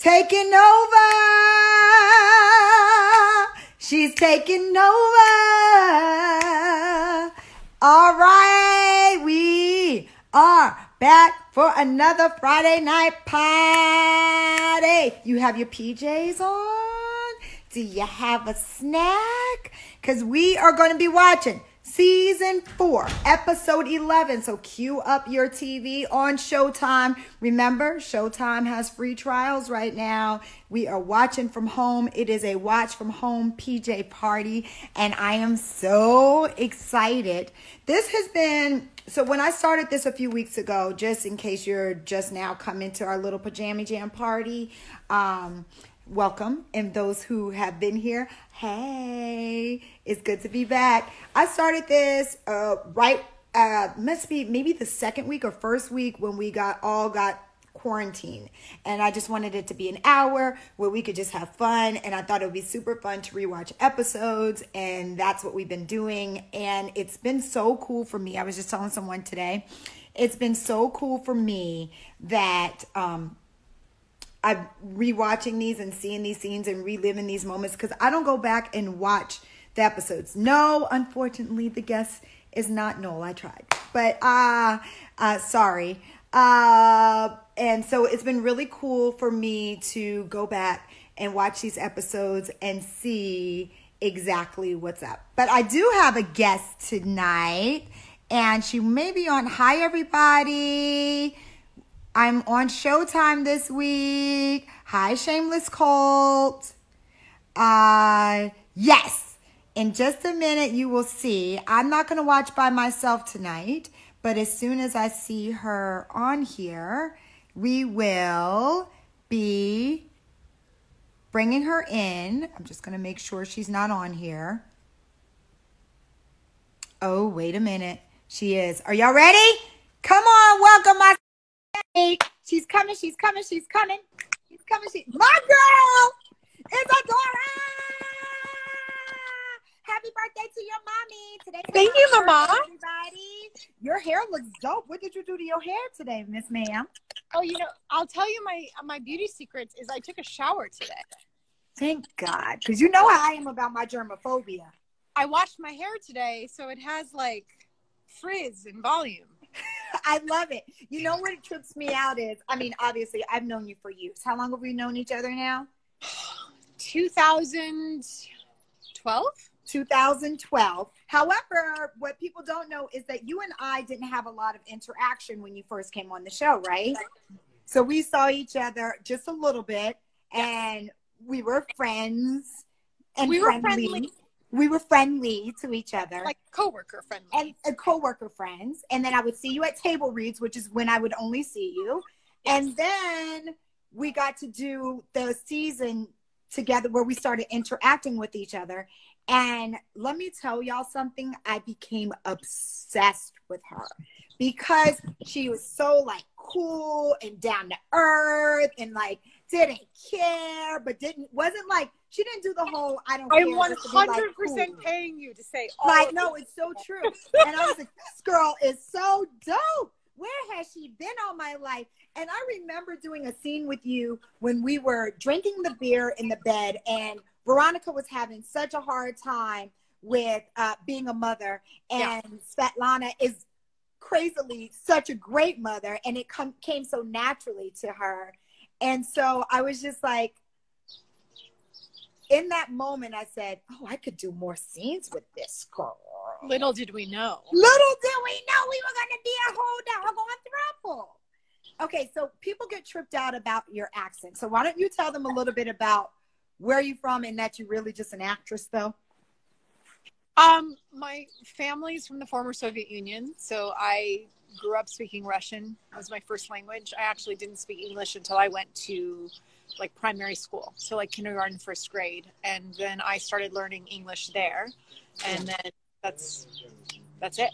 taking over. She's taking over. All right, we are back for another Friday night party. You have your PJs on? Do you have a snack? Because we are going to be watching season four, episode 11. So cue up your TV on Showtime. Remember, Showtime has free trials right now. We are watching from home. It is a watch from home PJ party, and I am so excited. This has been so when I started this a few weeks ago, just in case you're just now coming to our little pajama jam party, um, welcome. And those who have been here, hey, it's good to be back. I started this uh, right, uh, must be maybe the second week or first week when we got all got quarantine and i just wanted it to be an hour where we could just have fun and i thought it would be super fun to rewatch episodes and that's what we've been doing and it's been so cool for me i was just telling someone today it's been so cool for me that um I'm rewatching these and seeing these scenes and reliving these moments because I don't go back and watch the episodes. No, unfortunately, the guest is not Noel. I tried, but uh, uh sorry. Uh, and so it's been really cool for me to go back and watch these episodes and see exactly what's up. But I do have a guest tonight, and she may be on. Hi, everybody. I'm on Showtime this week. Hi, Shameless Cult. Uh, yes. In just a minute, you will see. I'm not going to watch by myself tonight, but as soon as I see her on here, we will be bringing her in. I'm just going to make sure she's not on here. Oh, wait a minute. She is. Are y'all ready? Come on, welcome my She's coming, she's coming, she's coming. She's coming, she my girl Isidora. Happy birthday to your mommy. Today. Thank you, Mama. Everybody. Your hair looks dope. What did you do to your hair today, Miss Ma'am? Oh, you know, I'll tell you my my beauty secrets is I took a shower today. Thank God. Because you know how I am about my germophobia. I washed my hair today, so it has like frizz and volume. I love it. You know what trips me out is, I mean, obviously, I've known you for years. How long have we known each other now? 2012. 2012. However, what people don't know is that you and I didn't have a lot of interaction when you first came on the show, right? So we saw each other just a little bit and we were friends and we were friendly. We were friendly to each other. Like coworker friendly. And uh, coworker friends. And then i would see you at table reads which is when i would only see you. Yes. and then we got to do the season together where we started interacting with each other. And let me tell y'all something i became obsessed with her because she was so like cool and down to earth and like didn't care, but didn't wasn't like she didn't do the whole I don't. I'm one hundred percent paying you to say. All like no, it's so true. and I was like, this girl is so dope. Where has she been all my life? And I remember doing a scene with you when we were drinking the beer in the bed, and Veronica was having such a hard time with uh, being a mother, and yeah. Svetlana is crazily such a great mother, and it com- came so naturally to her and so I was just like, in that moment, I said, Oh, I could do more scenes with this girl. Little did we know. Little did we know we were going to be a whole doggone throuple. Okay, so people get tripped out about your accent. So why don't you tell them a little bit about where you're from and that you're really just an actress, though? Um, my family's from the former Soviet Union, so I grew up speaking Russian as my first language. I actually didn't speak English until I went to like primary school, so like kindergarten, first grade, and then I started learning English there, and then that's that's it.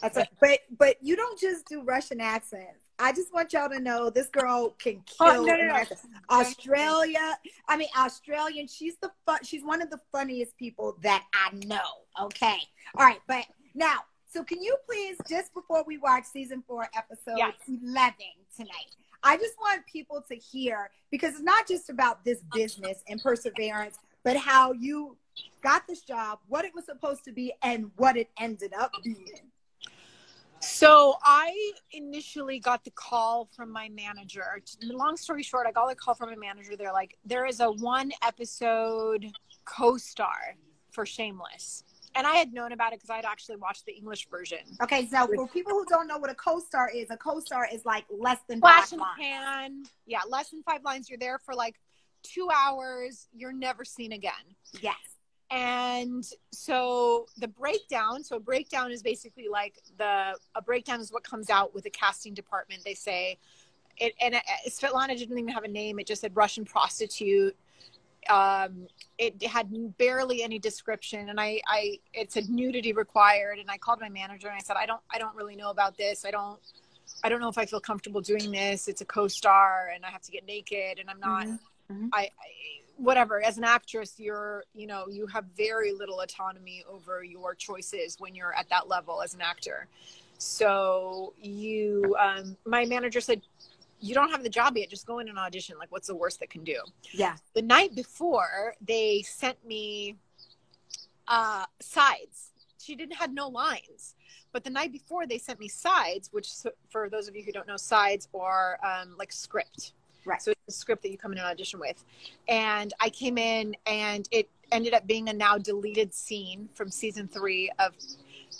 That's it. But but you don't just do Russian accents. I just want y'all to know this girl can oh, kill oh, no, no, no. Australia. I mean Australian. She's the fun. She's one of the funniest people that I know. Okay. All right. But now so can you please, just before we watch season four, episode yes. 11 tonight, I just want people to hear because it's not just about this business and perseverance, but how you got this job, what it was supposed to be, and what it ended up being. So I initially got the call from my manager. Long story short, I got the call from my manager. They're like, there is a one episode co-star for Shameless. And I had known about it because I had actually watched the English version. Okay, so for people who don't know what a co-star is, a co-star is like less than Flash five in the pan. Yeah, less than five lines. You're there for like two hours. You're never seen again. Yes. and so the breakdown so a breakdown is basically like the a breakdown is what comes out with the casting department they say it and it, Svetlana didn't even have a name it just said Russian prostitute um it had barely any description and I I it said nudity required and I called my manager and I said I don't I don't really know about this I don't I don't know if I feel comfortable doing this it's a co-star and I have to get naked and I'm not Mhm. Mhm. I, I whatever as an actress you're you know you have very little autonomy over your choices when you're at that level as an actor so you um my manager said you don't have the job yet just go in and audition. Like what's the worst that can do? Yeah. the night before they sent me uh sides. She didn't had no lines. But the night before they sent me sides which for those of you who don't know sides are um, like script. Right. so it's a script that you come in and audition with. And i came in and it ended up being a now deleted scene from season three of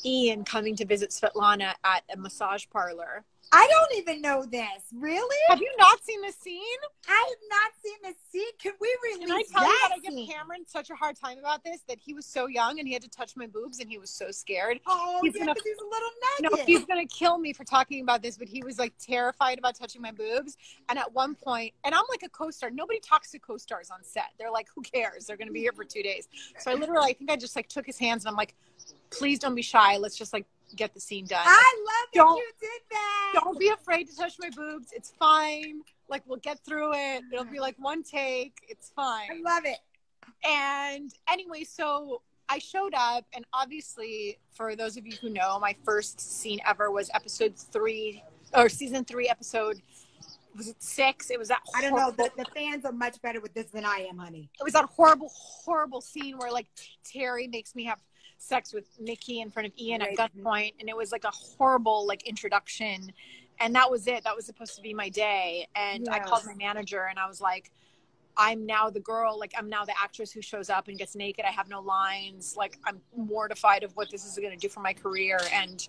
ian coming to visit svetlana at a massage parlor I don't even know this. Really? have you not seen the scene I have not seen this scene. Can we release Can I tell you that that I give? Cameron such a hard time about this? That he was so young and he had to touch my boobs and he was so scared. Oh, He's yeah, gonna- he's a little nugget. No, he's gonna kill me for talking about this, but he was like terrified about touching my boobs. And at one point, and I'm like a co-star. Nobody talks to co-stars on set. They're like, who cares? They're gonna be here for two days. So I literally, I think I just like took his hands and I'm like, please don't be shy. Let's just like get the scene done. I love that you did that. don't be afraid to touch my boobs. It's fine. Like we'll get through it. It'll be like one take. It's fine. I love it. And anyway, so I showed up, and obviously, for those of you who know, my first scene ever was episode three or season three, episode was it six? It was that I don't know. The, the fans are much better with this than I am, honey. it was that horrible, horrible scene where like Terry makes me have sex with Nikki in front of Ian at Right. gunpoint, mm-hmm. and it was like a horrible like introduction, and that was it. That was supposed to be my day, and I called my manager and I was like. I'm now the girl, like I'm now the actress who shows up and gets naked. I have no lines. Like I'm mortified of what this is going to do for my career. And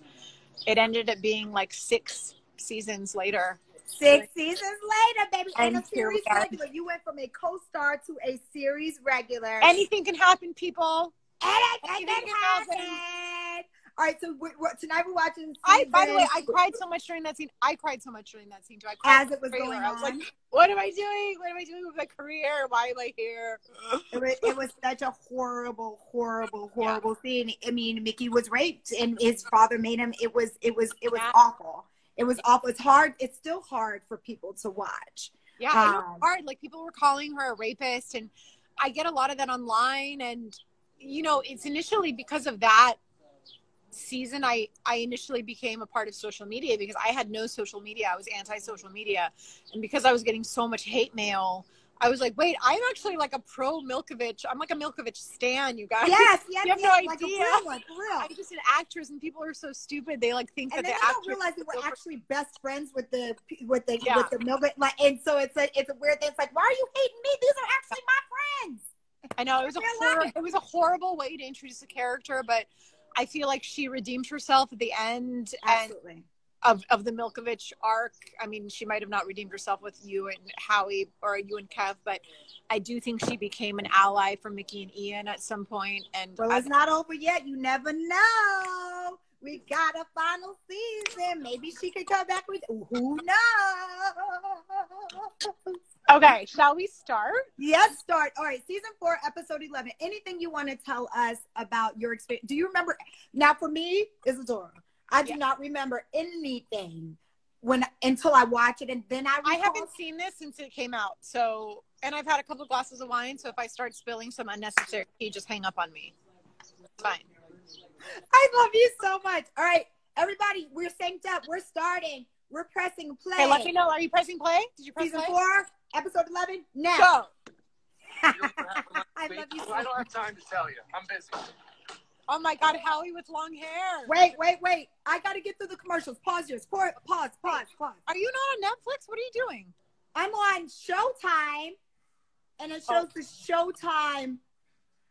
it ended up being like six seasons later. Six seasons later, baby, and, And a series regular. You went from a co-star to a series regular. Anything can happen, people. Anything anything can can happen. All right, so we're, we're- tonight we're watching. I, by the way, I cried so much during that scene. I cried so much during that scene too. I cried as it was trailer. going I was like, what am I doing? What am I doing with my career? Why am I here? It was, it was such a horrible, horrible, horrible scene. I mean, Mickey was raped, and his father made him. It was, it was, it was Yeah. awful. It was awful. It's hard. It's still hard for people to watch. Yeah, it was Um, hard. Like people were calling her a rapist, and I get a lot of that online. And you know, it's initially because of that season. I I initially became a part of social media because I had no social media. I was anti-social media, and because I was getting so much hate mail. I was like, wait, I'm actually like a pro Milkovich. I'm like a Milkovich stan, you guys. Yes, yes, You have yes, no like a idea. real one, for real. I'm just an actress, and people are so stupid. They like think and that the they don't realize that we're actually best friends with the with the Yeah. with the Milgram. Like, and so it's a it's a weird thing. It's like, why are you hating me? These are actually my friends. I know it was a I horrible, it. was a horrible way to introduce a character, but I feel like she redeemed herself at the end Absolutely. of, of the Milkovich arc. I mean, she might have not redeemed herself with you and Howie or you and Kev, but I do think she became an ally for Mickey and Ian at some point. And Well, I- it's not over yet. You never know. We got a final season. Maybe she could come back with who knows. Okay, shall we start? Yes, start. All right, season four, episode eleven. Anything you want to tell us about your experience? Do you remember? Now, for me, Isidora, I do Yeah. not remember anything when until I watch it, and then I. I haven't seen this since it came out. So, and I've had a couple glasses of wine. So if I start spilling some unnecessary tea, just hang up on me. It's fine. I love you so much. All right, everybody, we're synced up. We're starting we're pressing play. Okay, let me know. Are you pressing play? Did you press Season play? four, episode eleven. Now. Go. I I love you so I don't have time to tell you. I'm busy. Oh my God, Howie with long hair. Wait, wait, wait. I got to get through the commercials. Pause yours. Pause, pause, pause, pause. Are you not on Netflix? What are you doing? I'm on Showtime, and it shows the Showtime,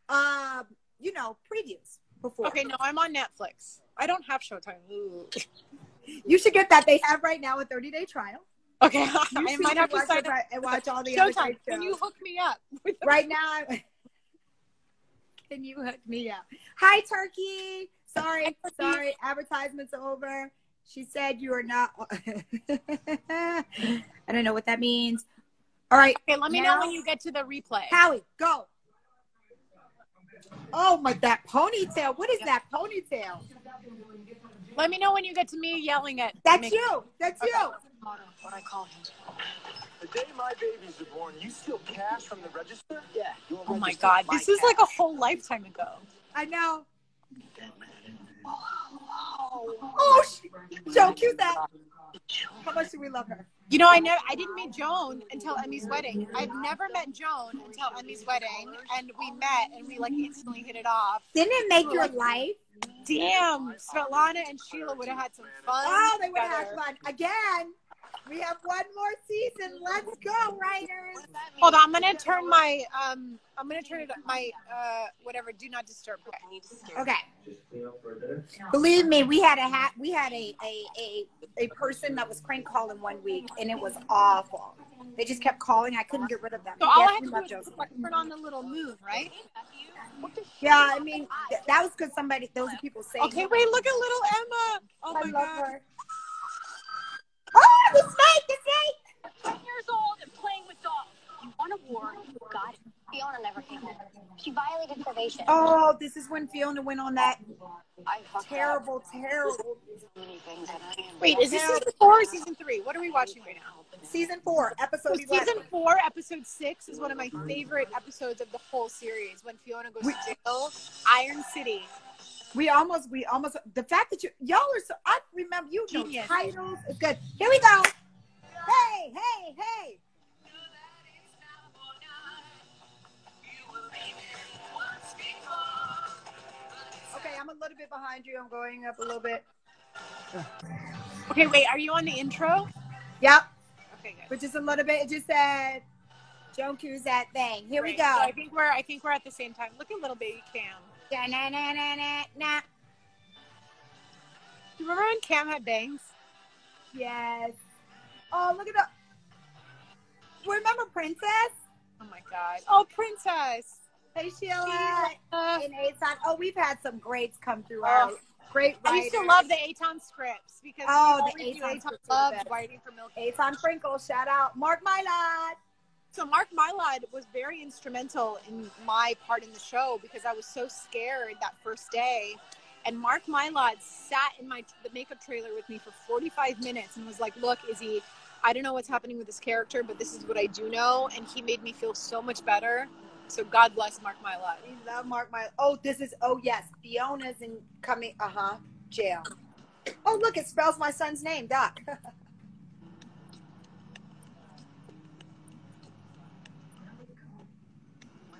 um, you know, previews before. Okay, no, I'm on Netflix. I don't have Showtime. You should get that. They have right now a 30 day trial. Okay, I might have to watch sign up. and watch all the other Showtime. great Can you hook me up? Right now, can you hook me up? Hi, Turkey. Sorry, sorry. Advertisement's over. She said you are not. I don't know what that means. All right, Okay, let me Now- know when you get to the replay. Howie, go. Oh my, that ponytail. What is that ponytail? Let me know when you get to me yelling at. That's Mick. you. That's you. What I call him. The day my babies are born, you steal cash from the register? Yeah. Oh my God, this is like a whole lifetime ago. I know. Oh, sh- Joe, cue that. How much do we love her? You know, I never, I didn't meet Joan until Emmy's wedding. I've never met Joan until Emmy's wedding, and we met and we like instantly hit it off. Didn't it make your life? Damn, Svetlana and Sheila would have had some fun. Oh, they would have together. fun. Again, we have one more season. Let's go, writers. Hold on, I'm gonna turn my um, I'm gonna turn it my uh, whatever, do not disturb. Okay. Okay. Believe me, we had a hat. We had a, a a a person that was crank calling one week, and it was awful. They just kept calling. I couldn't get rid of them. So all I we have love to do is Joseph. turn on the little moon, right? Yeah, I mean th- that was because somebody. Those are people saying. Okay, wait, look at little Emma. Oh I my love god. her. Oh, the snake! The snake! 10 years old and playing with dogs. You won a war. You got it. Fiona never came home. She violated probation. Oh, this is when Fiona went on that I terrible, terrible up many things and I am. Wait, is this season four or season three? What are we watching right now? season four, episode eleven. season four, episode six is one of my favorite episodes of the whole series. When Fiona goes to jail, Iron City. We almost, we almost. The fact that you, y'all are so. I remember you know Genius. titles. It's good. Here we go. Hey, hey, hey. I'm a little bit behind you. I'm going up a little bit. Okay, wait, are you on the intro? Yep, Okay, good. but just a little bit. It just said Joan that thing. Here we go. So I think we're I think we're at the same time. Look at little baby Cam. Da-na-na-na-na-na. Do you remember when Cam had bangs? Yes. Oh, look at the. Remember Princess? Oh my god. Oh, princess. Hey Sheila. Uh, And Etan. Oh, we've had some greats come through our Oh. great I writers. used to love the Etan scripts because Oh, the Etan Etan scripts were the loved writing for Milk. Etan Frankel, shout out. Mark Mylod. So Mark Mylod was very instrumental in my part in the show because I was so scared that first day. And Mark Mylod sat in my the makeup trailer with me for 45 minutes and was like, "Look, Izzy, I don't know what's happening with this character, but this is what I do know." And he made me feel so much better. So God bless Mark Mylod. We love Mark Mylod. Oh, this is, oh yes, Fiona's in coming, uh huh, jail. Oh, look, it spells my son's name, Doc. Where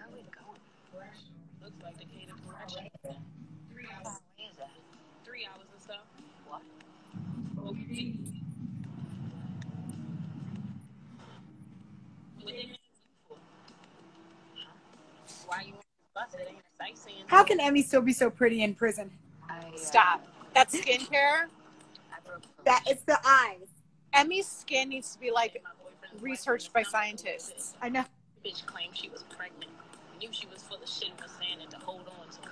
are we going? Looks like Decatur Correction. Three hours. far away is that? Three hours and stuff. What? OPT. What they need you for? Why you on the bus? It ain't sightseeing. How can Emmy still be so pretty in prison? I, uh, Stop. That skincare. I That it's the eyes. Emmy's skin needs to be like researched by scientists. I know. Bitch claimed she was pregnant. Knew she was full of shit and was saying it to hold on to.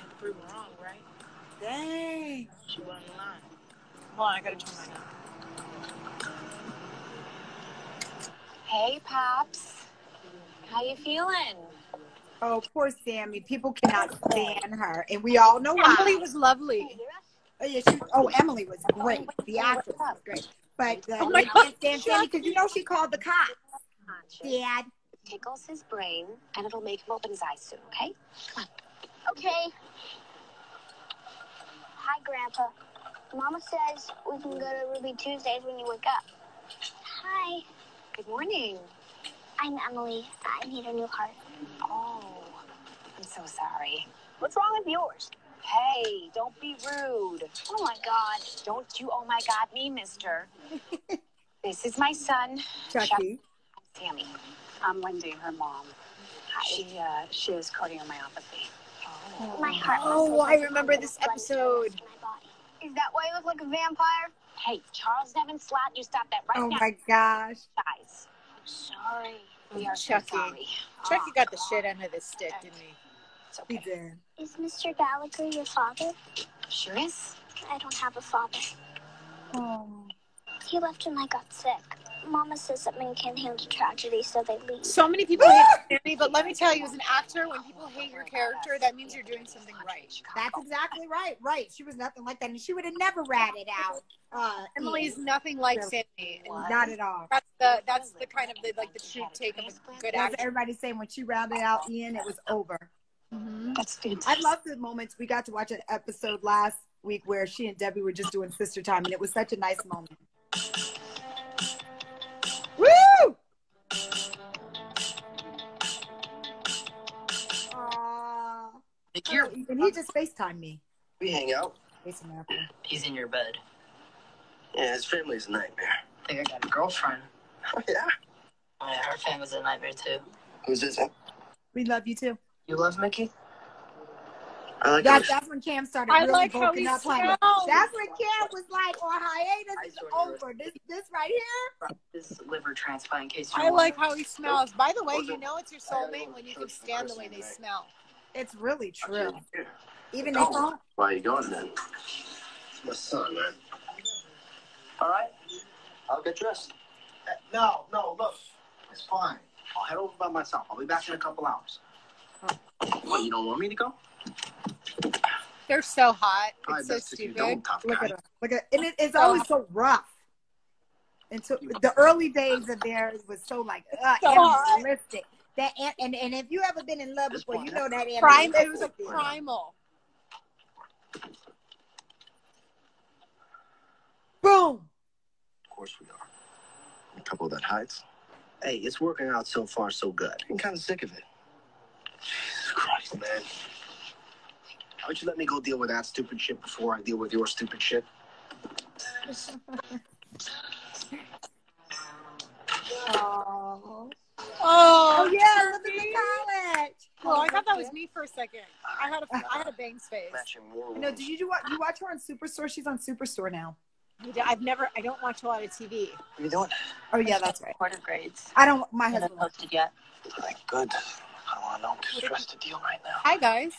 Had to prove her wrong, right? Dang. She wasn't lying. Hold on, I gotta turn mine on. Hey, Pops. How you feeling? Oh, poor Sammy. People cannot stand her, and we all know why. Emily was lovely. Oh, yeah, she, oh, Emily was great. The actress was great. But uh, Oh my God, can't stand Sammy because you know she called the cops. Dad. Tickles his brain, and it'll make him open his eyes soon, okay? Come on. Okay. Hi, Grandpa. Mama says we can go to Ruby Tuesdays when you wake up. Hi, Good morning. I'm Emily. I need a new heart. Oh, I'm so sorry. What's wrong with yours? Hey, don't be rude. Oh my God. Don't you oh my god me, mister. this is my son, Chucky. I'm Sammy. I'm Wendy, her mom. Hi. She uh, she has cardiomyopathy. My heart. Oh, I remember this episode. to my body. Is that why you look like a vampire? Hey, Charles Nevin Slott, you stop that right Oh now, my gosh. guys. Sorry. We are Chucky. so sorry. Chucky got the shit end of the stick, didn't he? It's He okay. did. Is Mr. Gallagher your father? Sure is. I don't have a father. Oh. He left when I got sick. Mama says that men can't handle tragedy, so they leave. So many people hate Sammy, but let me tell you, as an actor, when people hate your character, that means you're doing something right. That's exactly right. Right. She was nothing like that. And she would have never ratted out. Uh, Emily's Ian. nothing like So- Sammy. Not at all. that's the that's the kind of the like the true take of a good That's what actor. everybody's saying. When she rounded out Ian, it was over. Mhm. That's I love the moments. We got to watch an episode last week where she and Debbie were just doing sister time, and it was such a nice moment. Aw. You're, And he just FaceTimed me. we hang out. Face America. He's in your bed. Yeah, his family's a nightmare. I think I got a girlfriend. Oh, yeah? Oh, yeah, her family's a nightmare too. Who's this? We love you too. You love Mickey? I like Yeah, that's when Cam started I really like bulking up. honey. That's when Cam was like, "On hiatus I is saw over. This, this right here." This liver transplant case I like how he smells. By the way, you know it's your soulmate when you can stand the way they smell. It's really true. Yeah. Even they thought, Why are you going then? It's my son, man. All right, I'll get dressed. Uh, No, no, look, it's fine. I'll head over by myself. I'll be back in a couple hours. What, you don't want me to go? They're so hot. Probably It's so best if you stupid. look at her. Look at, and it, it's always so rough. And so the early days of theirs was so like uh, So hot. animalistic. That and, and and if you ever been in love This before, you know that Prime. It was a primal. Boom. Of course we are. A couple that heights. Hey, it's working out so far so good. I'm kind of sick of it. Jesus Christ, man. Why don't you let me go deal with that stupid shit before I deal with your stupid shit? Oh. Oh, Oh yeah, look at the college. Oh, I oh, thought that was me for a second. I had a I had a bangs face. Matching war No, did you do what? You watch her on Superstore? She's on Superstore now. I've never. I don't watch a lot of TV. What are you doing? Oh yeah, that's right. Quarter grades. I don't. My Haven't husband. posted yet. Like, good. I don't want to know. I'm too stressed to deal right now. Hi guys.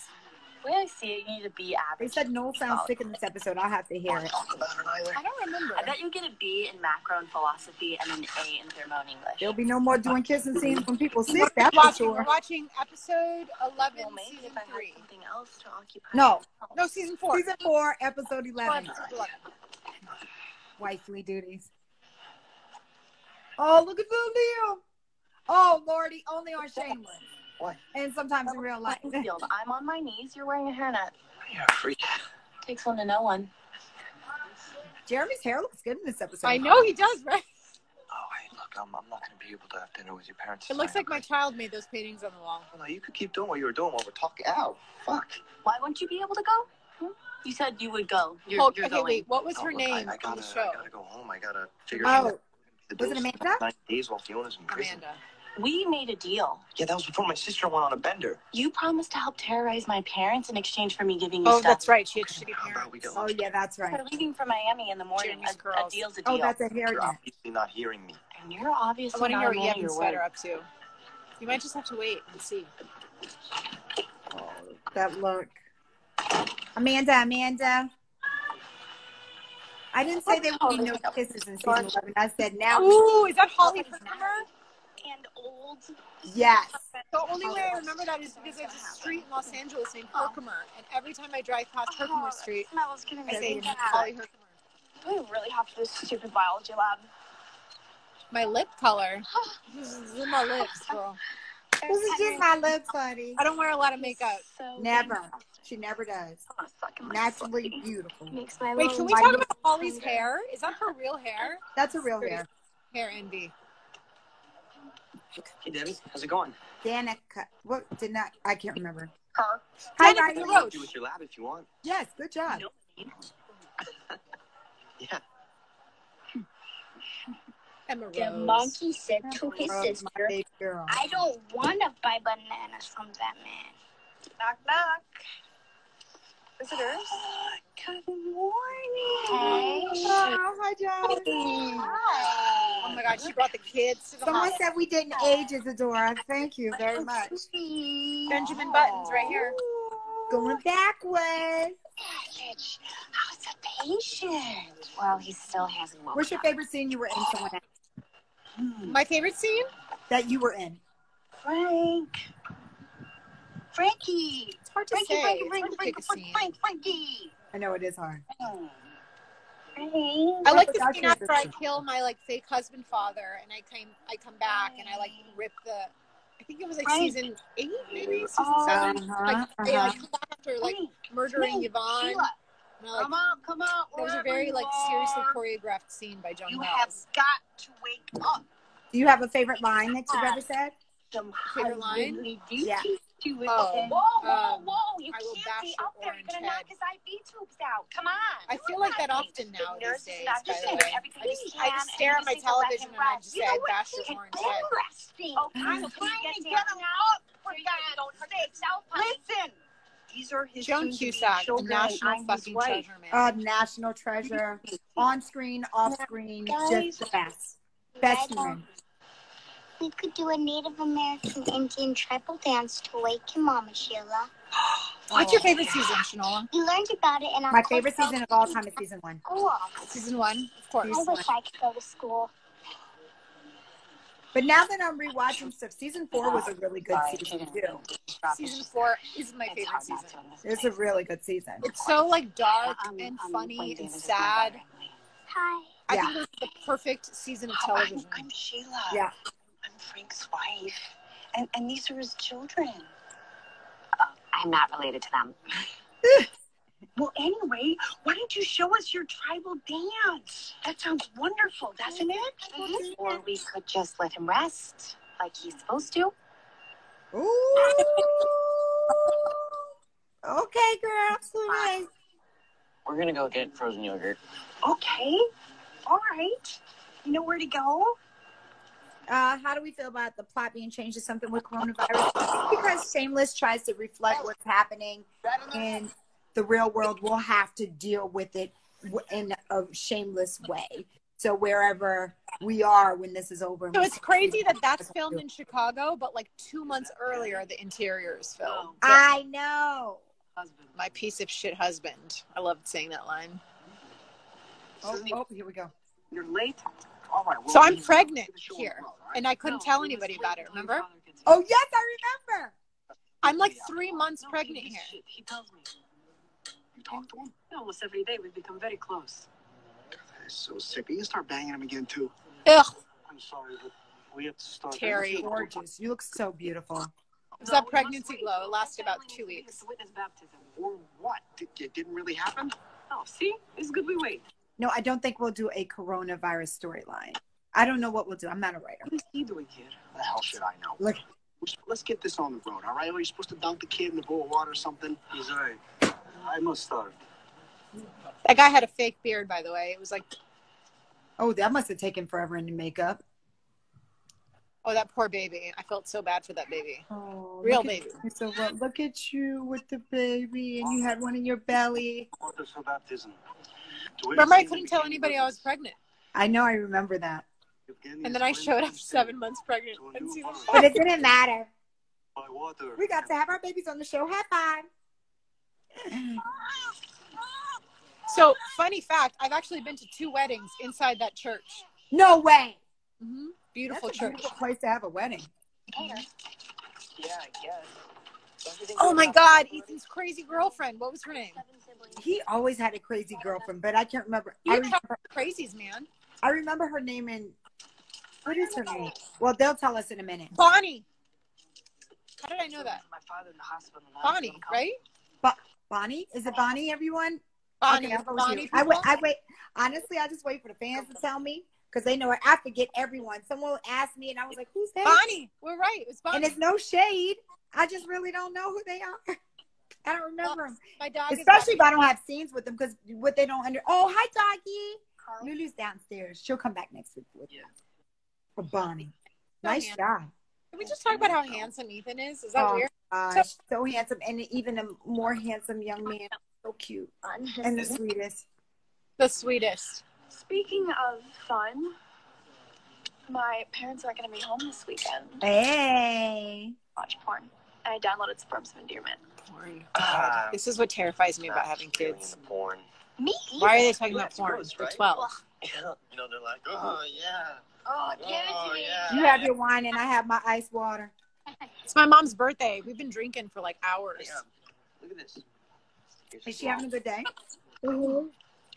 The way I see it, you need to be They said Noel sounds sick in this episode. I'll have to hear it. to talk about it either? I don't remember. I bet you get a B in macro and philosophy and an A in thermo and English. There'll be no more doing kissing scenes when people sick. That's for watching, we're sure. watching episode eleven, Well, maybe season if I had three. something else to occupy. No. myself. No, season four. Season four, episode eleven. Episode 11. Wifely duties. Oh, look at the Leo. Oh, Lordy, only on Shameless. What? And sometimes in real life. I'm on my knees. You're wearing a hairnet. You're a freak. Takes one to know one. Jeremy's hair looks good in this episode. I know he does, right? Oh, hey, look, I'm, I'm not going to be able to have dinner with your parents. It looks tonight, like my child made those paintings on the wall. Oh, no, you could keep doing what you were doing while we're talking. Ow, fuck. Why wouldn't you be able to go? Hmm? You said you would go. You're, Oh, you're okay, going. wait. What was Oh, her look, name I, I gotta, the show? I gotta go home. I gotta figure Oh, out the was it bills. Amanda? Nine days while Fiona's in prison. Amanda. We made a deal. Yeah, that was before my sister went on a bender. You promised to help terrorize my parents in exchange for me giving you Oh, stuff. that's right. She had shitty How about we parents. Oh, yeah, that's right. We're leaving for Miami in the morning. A, a deal's a deal. Oh, deal. that's a hair You're obviously not hearing me. and you're I obviously want to not hear a what man of Yevin's your sweater word. up to. You might just have to wait and see. Oh, that look. Amanda, Amanda. I didn't say there would be no kisses in season 11. I said now. Ooh, is that Holly Herkimer? And old. Yes. The only way I remember that is because there's a street in Los Angeles named oh. Herkimer, and every time I drive past oh, Herkimer Street, smells gonna I say make Holly Herkimer. We really have to do this stupid biology lab. My lip color. This is in my lips, girl. This is just my lips, honey. I don't wear a lot of makeup. So Never. She never does. I wanna suck in my Naturally pussy. beautiful. Makes my Wait, can we talk you- about Holly's hair? Is that her real hair? That's a real hair. Hair envy. Hey, Debbie, how's it going? Danica. What did not? I can't remember. Her. Hi, Danica Riley. Roche. Do with your lab if you want. Yes, good job. Yeah. Emma The monkey said to his sister. I don't want to buy bananas from that man. Knock, knock. Visitors? Good morning. Oh, hi, Josh. Oh my god, she brought the kids to the Someone hospital. said we didn't age, Isidora. Thank you very much. Benjamin Buttons right here. Going backwards. How's the patient? Well, he still hasn't woken What's your favorite scene you were in? Someone asked. My favorite scene? that you were in. Frank. Frankie. It's hard to Frankie, say. Frankie, It's Frankie, Frankie, Frankie. Frankie, Frankie. I know it is hard. Frank. I like the forgot scene after I kill my like fake husband father, and I came, I come back and I like rip the. I think it was like Right. season eight, maybe season Oh, seven. Uh-huh, Like, I, uh-huh. like come back after like murdering Yvonne. Sheila, And like, come out, come out. there was a very you like seriously choreographed scene by John. You have got to wake up. Do you have a favorite line that you've ever said? Some Favorite line? Yeah. Duties to it. Oh, whoa, whoa, um, whoa! You I can't be your up there. You're gonna knock his IV tubes out. Come on. I Do feel it like that right. often The now these nurses days, by the way. I just- I just stare at my you just need to let him television and I just You say, know I what? bash your orange head. resting. Oh, I'm trying get to get him out. For God's Listen! These are his Joan Cusack, the children, national I'm fucking treasure man. Uh, national treasure. On screen, off screen, just the best. Best human. We could do a Native American Indian tribal dance to wake your mama, Sheila. What's your favorite season, Shanola? You learned about it in our My favorite season of all time is season one. School. Season one, of course. I wish I could go to school. But now that I'm rewatching stuff, season four was a really good season too. Season four is my favorite season. It's a really good season. It's so like dark and funny and sad. Hi. I Yeah. think it was the perfect season of television. I'm Sheila. Yeah. I'm Frank's wife. And, and these are his children. Uh, I'm not related to them. Well, anyway, why don't you show us your tribal dance? That sounds wonderful, doesn't it? Mm-hmm. Or we could just let him rest like he's supposed to. Ooh. Okay, girl. So nice. We're gonna go get frozen yogurt. Okay. All right. You know where to go? Uh, how do we feel about the plot being changed to something with coronavirus? Because Shameless tries to reflect what's happening in the real world. We'll have to deal with it in a shameless way. So wherever we are when this is over. So it's crazy that that's filmed in Chicago, but like two months earlier, the interior is filmed. I know. Husband. My piece of shit husband. I loved saying that line. Oh, oh, here we go. You're late? All right. well, So I'm pregnant here, will, all right? and I couldn't tell anybody about it. Remember? Oh yes, I remember. I'm like three months pregnant he- here. He, he tells me. You talk to him? Almost every day we've become very close. That is so sick. You can start banging him again too. Ugh, I'm sorry, but we have to start. Terry. Gorgeous. You look so beautiful. It was that pregnancy glow. It lasted about two weeks. witness baptism. Or what? It, it didn't really happen. Oh, see? It's good we wait. No, I don't think we'll do a coronavirus storyline. I don't know what we'll do. I'm not a writer. What is he doing here? The hell should I know? Look, Let's get this on the road, all right? Are you supposed to dunk the kid in a bowl of water or something? He's all right. I must start. That guy had a fake beard, by the way. It was like, oh, that must have taken forever in the makeup. oh, that poor baby. I felt so bad for that baby. Oh, Real look at- baby. So well, look at you with the baby, and you had one in your belly. Orders for baptism. To Remember, I couldn't tell anybody I was pregnant. I know, I remember that, And then I showed up seven months pregnant. to a in new season world. but it didn't matter. We got to have our babies on the show. High five. So, funny fact, I've actually been to two weddings inside that church. No way. hmm Beautiful That's a church. beautiful place to have a wedding. Yeah, I guess. Don't you think Oh my God, Ethan's crazy girlfriend. What was her name? He always had a crazy girlfriend, but I can't remember. I You remember, crazies, man. I remember her name in. What is her name? Well, they'll tell us in a minute. Bonnie. How did I know that? My father in the hospital. Bonnie, Come. right? Bonnie? Is it Bonnie, everyone? Bonnie. Okay, I thought it was Bonnie. I wait. I wait. Honestly, I just wait for the fans to tell me because they know I forget everyone. Someone asked me, and I was like, "Who's that?" Bonnie. We're right. It was Bonnie. And it's no shade. I just really don't know who they are. I don't remember them, My dog especially if I don't have scenes with them because what they don't under. Oh, hi, doggy. Lulu's downstairs. She'll come back next week with Yeah. for Bonnie. So Nice handsome. job. Can we just talk about how oh, handsome Ethan is? Is that Oh, weird? Gosh, so handsome, and even a more handsome young man. So cute and the sweetest. The sweetest. Speaking of fun, my parents aren't going to be home this weekend. Hey. Watch porn. And I downloaded Sperms of Endearment. Porn. Ah. God, this is what terrifies me about having Feeling kids. the Porn. Me? Why are they talking Yeah, about porn? gross, They're right? 12. Yeah. You know, they're like, oh, yeah. Oh, give it Oh, to me. yeah. You have your wine, and I have my ice water. It's my mom's birthday. We've been drinking for like hours. Yeah. Look at this. Here's Is she having a good day?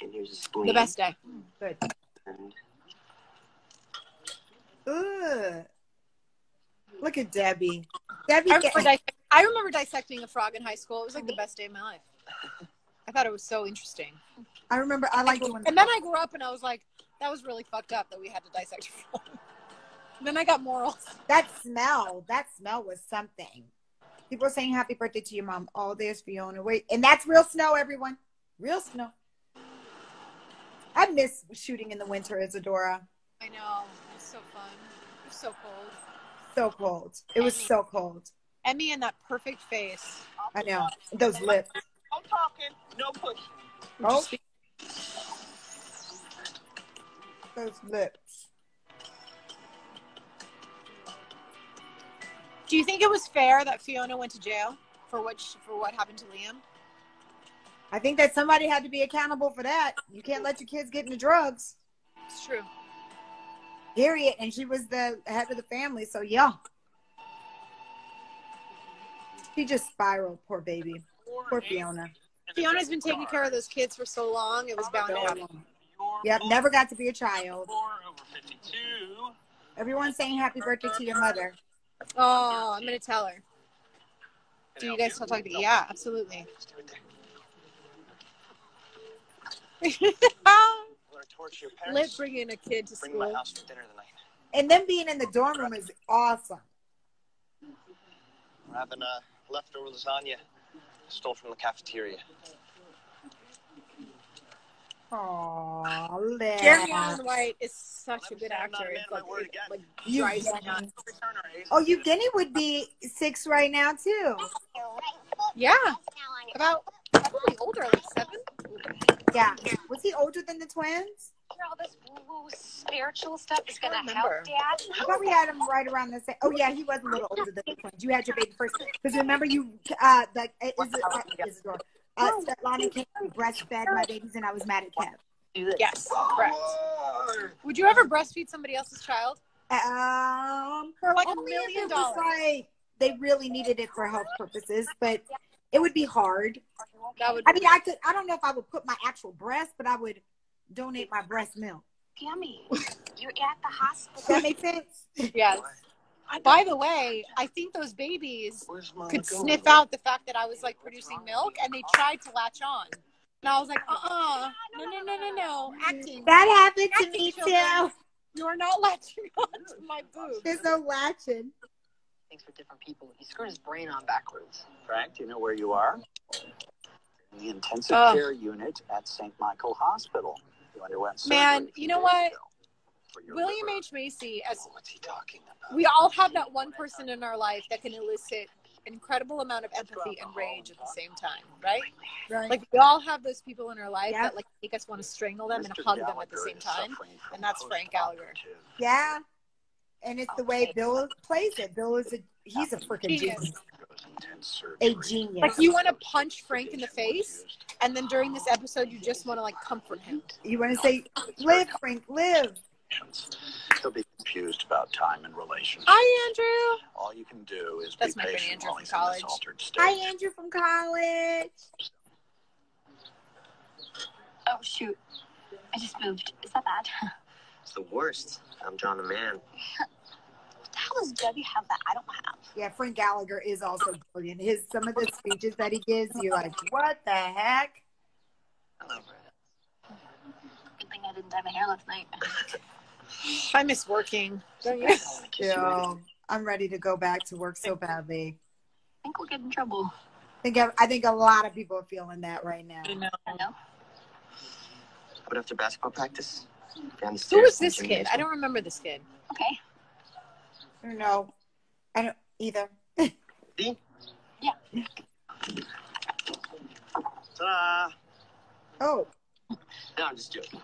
And here's a spoon. The best day. Good. And Ugh. Look at Debbie. Debbie, I remember, get, dis- I remember dissecting a frog in high school. It was like the best day of my life. I thought it was so interesting. I remember. I like doing. And then I grew up and I was like, that was really fucked up that we had to dissect a frog. Then I got morals. that smell. That smell was something. People are saying happy birthday to your mom. Oh, there's Fiona. Wait, and that's real snow, everyone. Real snow. I miss shooting in the winter, Isidora. I know. It was so fun. It was so cold. So cold. It was so cold. Emmy and that perfect face. I know. Those lips. No talking, no pushing. Oh. Those lips. Do you think it was fair that Fiona went to jail for what she, for what happened to Liam? I think that somebody had to be accountable for that. You can't let your kids get into drugs. It's true. Period. And she was the head of the family, so yeah. She just spiraled, poor baby. Poor Fiona. Fiona's been taking care of those kids for so long. It was bound to happen. Yep, never got to be a child. Four over 52. Everyone's saying happy birthday to your mother. Oh, I'm gonna tell her. Do you guys still talk to? Yeah, absolutely. I'm gonna Lit bringing a kid to Bring my school. house for dinner tonight. And then being in the dorm room is awesome. We're having a leftover lasagna stole from the cafeteria. Aww, Jeremy Liv. Allen White is such a good actor. It's like, it, like drives me nuts. Oh, Evgeny would be six right now too. Yeah, about probably older, like seven. Yeah. Was he older than the twins? All this woo-woo spiritual stuff is going to help. Dad. I thought we had him right around the same. Oh yeah, he was a little older than the twins. You had your baby first because remember you uh like is it uh, Isidore, uh, Svetlana came and breastfed my babies and I was mad at Kev. Yes, correct. Would you ever breastfeed somebody else's child? Um, For like a million dollars. like they really needed it for health purposes, but it would be hard. That would. I mean, I could. I don't know if I would put my actual breast, but I would donate my breast milk. Tammy, you're at the hospital. That makes sense? Yes. By the way, I think those babies could going? sniff out the fact that I was like producing milk, and they tried to latch on. And I was like, uh uh no, no, no, no, no, acting. That happened to Acting me children. too. You are not latching on to my boob. There's no latching. Things for different people. He screwed his brain on backwards. Frank, do you know where you are? In the intensive Oh. care unit at St. Michael Hospital. You underwent Man, you know what? ago for your William liver. H. Macy, oh, as Oh, what's he talking about? we all have that one person in our life that can elicit incredible amount of empathy and rage at the same time, right? Right. Like we all have those people in our life Yeah. that like make us want to strangle them and Mr. hug them at the same time. and that's Frank Gallagher. yeah. And it's the way Bill plays it. Bill is a he's a freaking Genius. genius. intense surgery. A genius. Like you want to punch Frank in the face, and then during this episode, you just want to like comfort him. You want to say, live, Frank, live. He'll be confused about time and relationship. Hi, Andrew. All you can do is That's be my friend patient Andrew while from he's in college. this altered state. Hi, Andrew from college. Oh, shoot. I just moved. Is that bad? It's the worst. I'm John the Man. What the How does Debbie have that? I don't have. Yeah, Frank Gallagher is also brilliant. His some of the speeches that he gives, you're like, what the heck? I love her. Good thing I didn't dye my hair last night. I miss working. Don't you? Yo, I'm ready to go back to work so badly. I think we'll get in trouble. I think I think a lot of people are feeling that right now. I know. I know. But after basketball practice, down the Who stairs was this kid? I don't remember this kid. Okay. No. I don't either. D? Yeah. Ta-da! Oh, No, I'm just joking.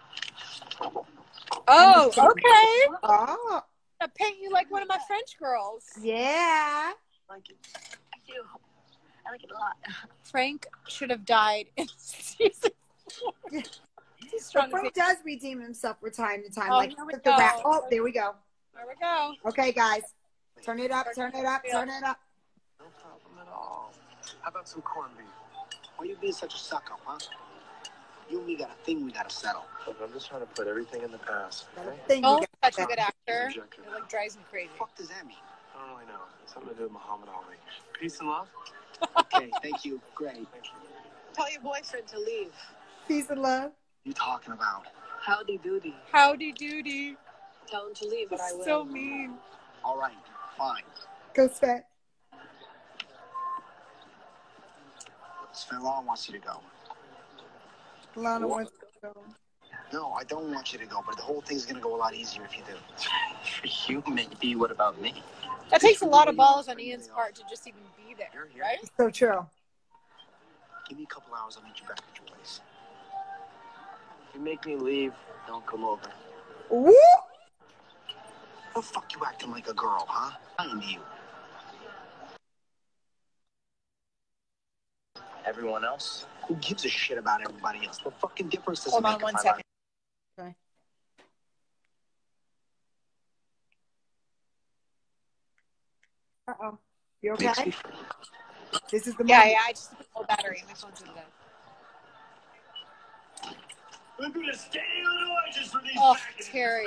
Oh, okay. oh, I paint you like one of my French girls. yeah. I Like it. I do. I like it a lot. Frank should have died in season four. He's So trying to Frank does redeem himself from time to time. Oh, like here we with the go. rat. Oh, there we go. There we go. Okay, guys, turn it up, turn it up, turn it up. No problem at all. How about some corned beef? Why you being such a suck up, huh? You and me got a thing we gotta settle. Look, I'm just trying to put everything in the past. Okay? Thing Oh, you such a good actor. It like drives me crazy. What does that mean? I don't really know. Something to do with Muhammad Ali. Peace and love. Okay, thank you. Great. Thank you. Tell your boyfriend to leave. Peace and love. You talking about? Howdy doody. Howdy doody. Tell him to leave, but I will. So mean. All right, fine. Go Sven. Sven Law wants you to go. Lana What? wants to go. No, I don't want you to go, but the whole thing's gonna go a lot easier if you do. For you, maybe. What about me? That takes a lot of balls on Ian's part to just even be there, right? So true. Give me a couple hours, I'll meet you back at your place. If you make me leave, don't come over. Woo! The fuck you acting like a girl, huh? I am you. Everyone else? Who gives a shit about everybody else? What fucking difference does Hold it on make one if I second. Okay. Uh oh. You okay? This is the Yeah, moment. yeah. I just put the whole battery. My phone's in the We're gonna stay on oranges for these Oh, Terry.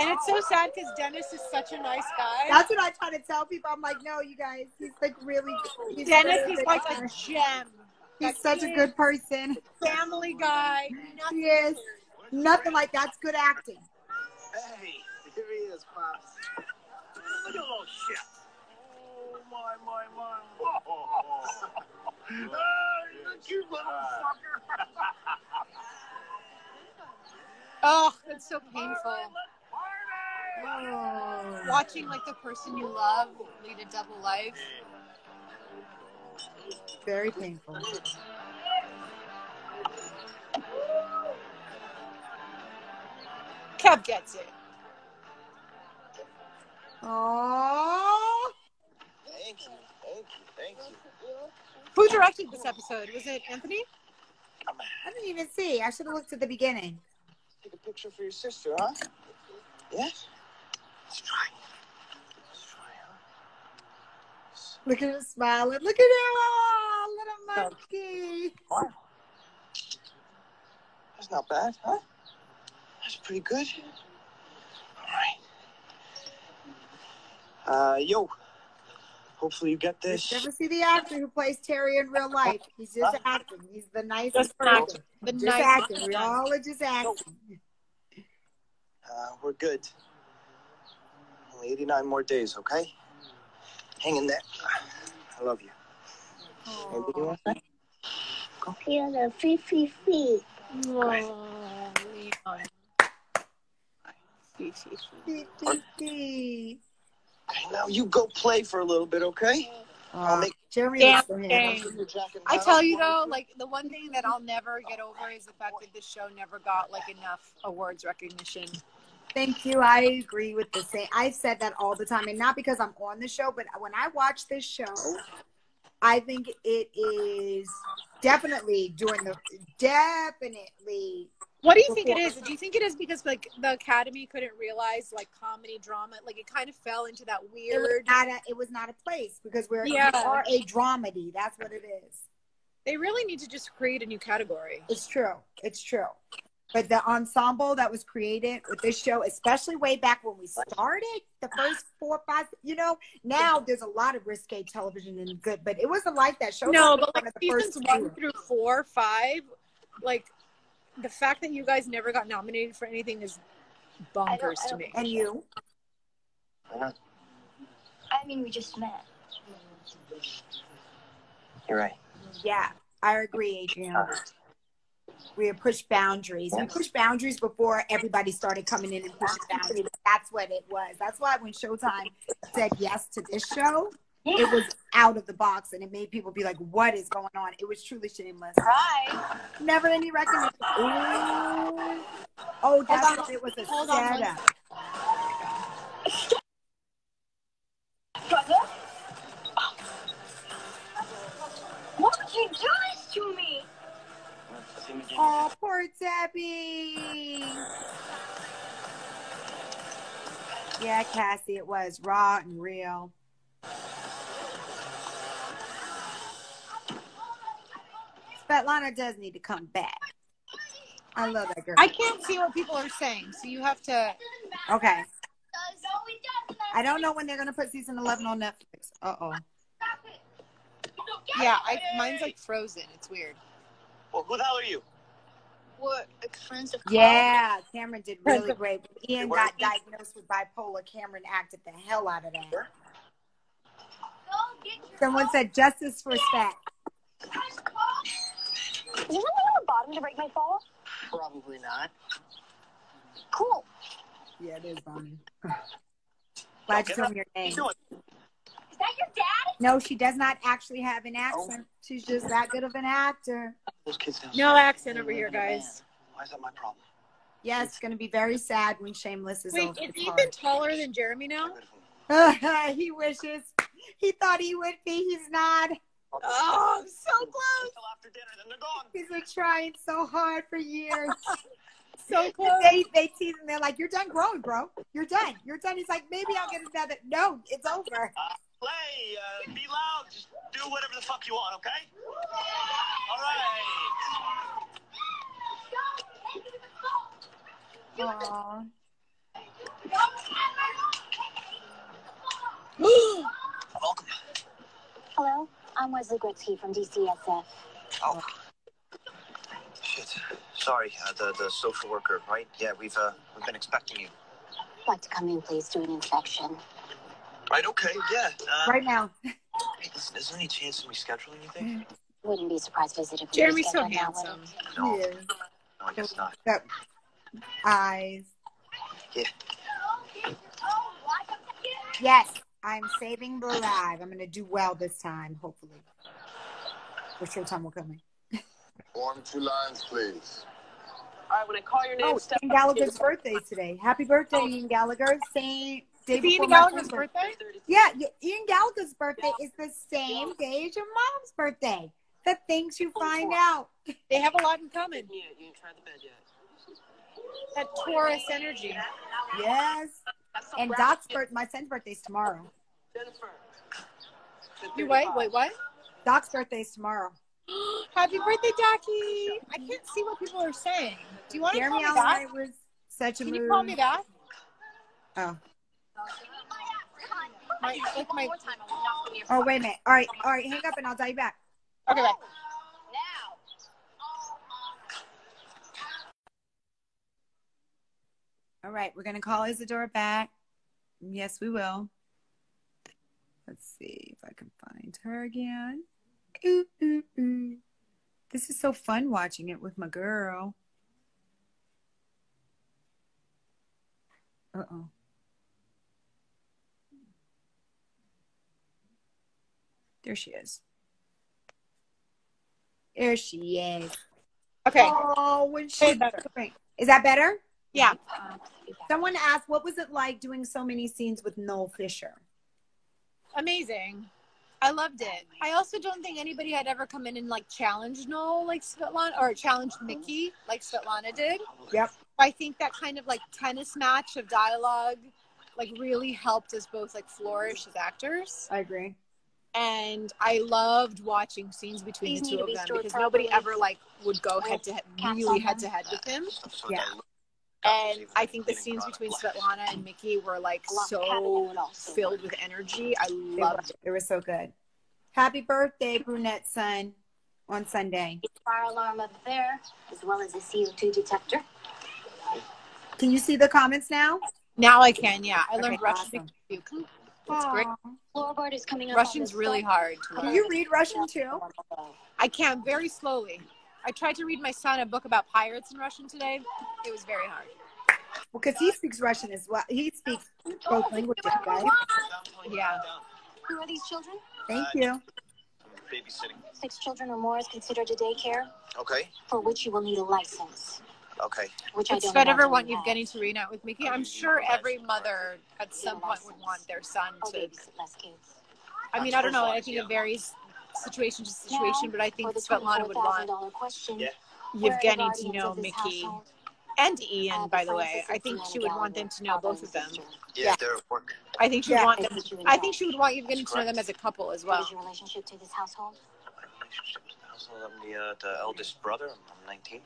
And it's so sad because Dennis is such a nice guy. That's what I try to tell people. I'm like, no, you guys, he's like really. He's Dennis really is good like a gem. He's That such a good person. family guy. Nothing He is. Nothing like that's good acting. Hey, here he is, Pops. Look at little shit. Oh, my, my, my. Oh, oh, oh. Hey, you cute little fucker. Oh, it's so painful. Oh. Watching like the person you love lead a double life. Very painful. Kev gets it. Oh. Thank you, thank you, thank you. Who directed this episode? Was it Anthony? I didn't even see. I should have looked at the beginning. Take a picture for your sister, huh? Yes? Let's try. Let's try, huh? Look at him smiling. Look at him. Oh, little monkey. Wow. That's not bad, huh? That's pretty good. All right. Uh, yo. Hopefully you get this. You Never see the actor who plays Terry in real life. He's just acting. He's the nicest Just an person. actor. The Just nice acting. We all are just acting. Uh, we're good. Only 89 more days, okay? Hang in there. I love you. Anything you want to say? Feel the free, free, free. Oh, Leon. Dee, dee, dee. Okay, now you go play for a little bit, okay? I'll Oh, make Jeremy Damn looks so shame. handsome. your jacket I tell you though, like the one thing that I'll never get over is the fact that this show never got like enough awards recognition. Thank you. I agree with the same. I've said that all the time, and not because I'm on the show, but when I watch this show, I think it is definitely doing the definitely. What do you think it is? Do you think it is because like the Academy couldn't realize like comedy drama, like it kind of fell into that It was weird. not a. It was not a place because we're Yeah. we are a dramedy. That's what it is. They really need to just create a new category. It's true. It's true. But the ensemble that was created with this show, especially way back when we started, the first four, five, you know, now there's a lot of risque television and good, but it wasn't like that. Show No, but like the first seasons one through four, five, like the fact that you guys never got nominated for anything is bonkers to me. And you? Why not? I mean, we just met. You're right. Yeah, I agree, Adrian. Uh-huh. We have pushed boundaries. We pushed boundaries before everybody started coming in and pushing boundaries. That's what it was. That's why when Showtime said yes to this show, it was out of the box and it made people be like, what is going on? It was truly shameless. Right. Never any recognition. Ooh. Oh, that's what it was a Hold setup. Brother? What would you do this to me? Oh, poor Debbie. Yeah, Cassie, it was raw and real. Svetlana does need to come back. I love that girl. I can't see what people are saying, so you have to. Okay. I don't know when they're gonna put season eleven on Netflix. Uh oh. Yeah, I, mine's like frozen. It's weird. Well, who the hell are you? What? Friends of Yeah, Cameron did really great. When Ian got diagnosed with bipolar, Cameron acted the hell out of that. Someone said justice for Spat. Is there something on the bottom to break my fall? Probably not. Cool. Yeah, it is Bonnie. Glad you told me your name. Is that your dad? No, she does not actually have an oh. accent. She's just that good of an actor. Those kids down No accent over here, guys. Why is that my problem? Yeah, it's going to be very sad when Shameless is Wait, over. is It's Ethan taller than Jeremy now? he wishes. He thought he would be. He's not. Oh, so close. Until after dinner, then they're gone. He's been trying so hard for years. So close. they they tease him. They're like, "You're done growing, bro. You're done. You're done." He's like, "Maybe I'll get another." No, it's over. Play, uh, be loud, just do whatever the fuck you want, okay? All right. Aw. Welcome. Hello, I'm Wesley Gretzky from DCSF. Oh. Shit. Sorry, uh, the the social worker, right? Yeah, we've uh we've been expecting you. I'd Like to come in, please, do an inspection. Right. Okay. Yeah. Uh, Right now. Hey, listen, is there any chance of rescheduling anything? Wouldn't be a surprise visit if we Jeremy's so rescheduled that way. handsome. No. Yeah. No, I guess not. That eyes. Yeah. Yes, I'm saving the live. I'm gonna do well this time, hopefully. For Showtime will coming. Form two lines, please. All right, when I call your name, Oh, step Ian up. Gallagher's birthday today. Happy birthday, Ian Gallagher. Same day before Ian Gallagher's son's birthday? Yeah, Ian Gallagher's birthday is the same day as your mom's birthday. The things you find out. They have a lot in common. Yeah, you ain't tried the bed yet. That Taurus energy. Yes. And Doc's birth, my son's birthday's tomorrow. Jennifer. You wait, wait, what? Doc's birthday's tomorrow. Happy birthday, Jackie! I can't see what people are saying. Do you want to call Jeremy me back? Allen was such a Can mood. you call me back? Oh. My, like my, Oh, wait a minute. All right, all right, hang up and I'll dial you back. okay, bye. All right, we're gonna call Isidora back. Yes, we will. Let's see if I can find her again. Ooh, ooh, ooh. This is so fun watching it with my girl. Uh oh. There she is. There she is. Okay. Oh, when she better. is that better? Yeah. Someone asked, what was it like doing so many scenes with Noel Fisher? Amazing. I loved it. I also don't think anybody had ever come in and like challenged Noel like Svetlana or challenged mm-hmm. Mickey like Svetlana did. Yep. I think that kind of like tennis match of dialogue like really helped us both like flourish as actors. I agree. and I loved watching scenes between These the two of them stored because nobody ever like would go head to head, really head to head with him. Yeah. That- And I think the scenes between Svetlana and Mickey were like A lot of so cabinet and also filled with energy. I loved it. they were so good. Happy birthday, brunette son, on Sunday. Fire alarm up there, as well as a CO2 detector. Can you see the comments now? Now I can, yeah. I learned Okay, Russian. awesome. That's great. Floorboard is coming up. Russian's really stove. hard to Can you read Russian too? I can very slowly. I tried to read my son a book about pirates in Russian today. It was very hard. Well, because he speaks Russian as well. He speaks both languages, right? Yeah. Who are these children? Thank you. babysitting. Six children or more is considered a daycare, Okay. for which you will need a license. Okay. Which I don't Svet ever want you you getting to read out with Mickey? I'm sure every mother at some point would want their son oh, to. babysit less kids. I mean, I don't know. I think it varies situation to situation, but I think For the Svetlana would want $24,000 question, Yeah. where are the Yevgeny to know Mickey household? And Ian, Uh, by the way. I think she would want them to know both of them. sister. Yeah, they're at work. I think she Yeah. would want them. put you in I think she would want Yevgeny to know them as a couple as well. is your relationship to this household? Relationship to the household, I'm the, uh, the eldest brother. I'm, I'm 19.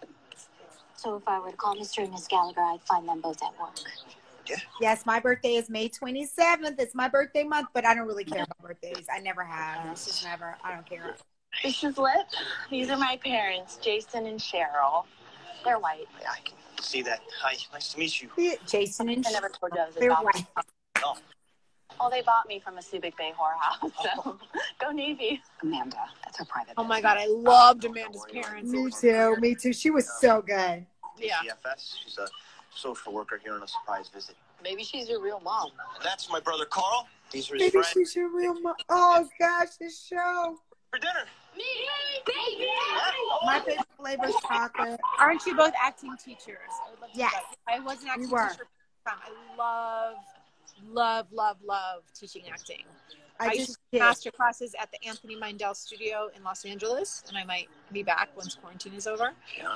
So if I were to call Mr. and Miss Gallagher, I'd find them both at work. Yes, my birthday is May 27th. It's my birthday month, but I don't really care about birthdays. I never have. It's just never. I don't care. This is Lip. These are my parents, Jason and Cheryl. They're white. Yeah, I can see that. Hi, nice to meet you. See Jason and I never told you I was They're adopted. white. Oh, they bought me from a Subic Bay whorehouse, so oh. go Navy. Amanda, that's her private. Oh my god, I loved Amanda's oh, parents. Me too. Me too. She was so good. Yeah. CFS. She's a social worker here on a surprise visit. Maybe she's your real mom. And that's my brother Carl. These are his Maybe friends. she's your real mom. Oh gosh, this show. For dinner. My favorite flavor is chocolate. Aren't you both acting teachers? I would love to Yes. I was an acting We were. teacher. for. I love, love, love, love teaching acting. I, I just did. master classes at the Anthony Meindl Studio in Los Angeles, and I might be back once quarantine is over. Yeah.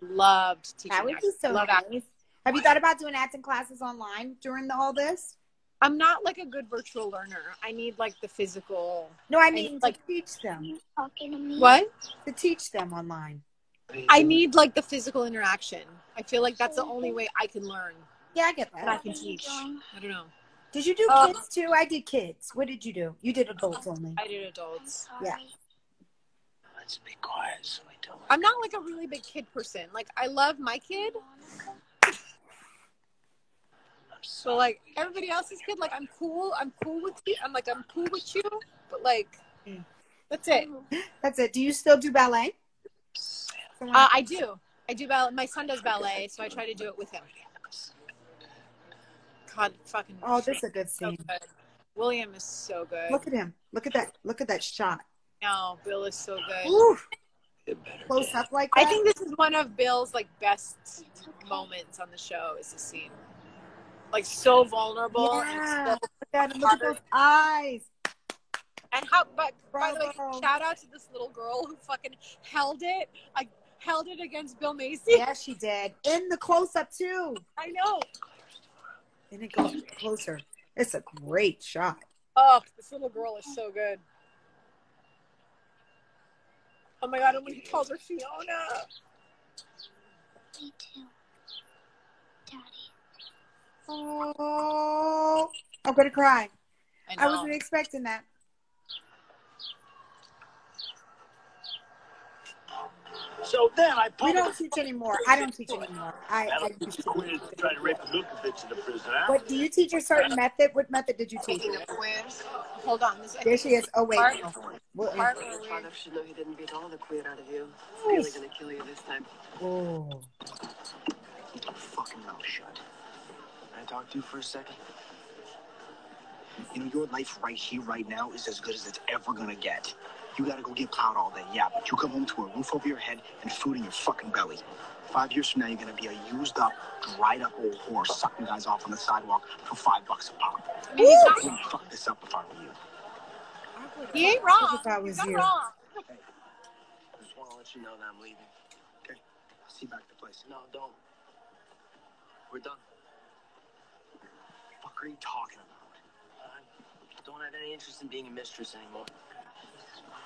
Loved teaching That would be so Love acting. nice. Have you thought about doing acting classes online during the, all this? I'm not like a good virtual learner. I need like the physical. No, I mean like- to teach them. Talking to me. What? To teach them online. I need like the physical interaction. I feel like that's the only way I can learn Yeah, I get and I can teach. I don't know. Did you do Uh, kids too? I did kids. What did you do? You did adults only. I did adults. Yeah. Let's be quiet so I don't. I'm not like a really big kid person. Like I love my kid, I'm so so like everybody else's kid, like I'm cool. I'm cool with you. I'm like I'm cool with you, but like Mm. that's it. That's it. Do you still do ballet? Uh, I do. I do ballet. My son does ballet, so I try to do it with him. God, fucking. oh, this is a good so scene. good. William is so good. Look at him. Look at that. Look at that shot. No, Bill is so good. Ooh, close up like that. I think this is one of Bill's like best moments on the show. Is the scene like so vulnerable Yeah. and, so, Look at him. Look at those eyes. and how? But by the way, shout out to this little girl who fucking held it. Like held it against Bill Macy. Yeah, she did. In the close up too. I know. And it goes closer. It's a great shot. Oh, this little girl is so good. Oh my god! And when he calls her Fiona. Me too. Daddy. Oh, I'm gonna cry. I I wasn't expecting that. So then I put. We don't teach anymore. I don't teach anymore. I, I That'll used be to. queers trying to rape Milkovich in the prison. But do you teach a certain method? What method did you teach? Hold on. This, There she is. Oh wait. Part- no. Well, part Your where we- father should know he didn't beat all the queer out of you. He's really gonna kill you this time. Oh. Keep your fucking mouth shut. Can I talk to you for a second? You know, your life right here, right now, is as good as it's ever gonna get. You gotta go get plowed all day, yeah, but you come home to a roof over your head and food in your fucking belly. Five years from now, you're gonna be a used up, dried up old horse sucking guys off on the sidewalk for five bucks a pop. I mean, he's I not, wouldn't fuck this up if I were you. he ain't wrong. If I was He's not you. wrong. Hey, I just wanna let you know that I'm leaving. Okay? I'll see you back at the place. No, don't. We're done. What fuck are you talking about? I don't have any interest in being a mistress anymore.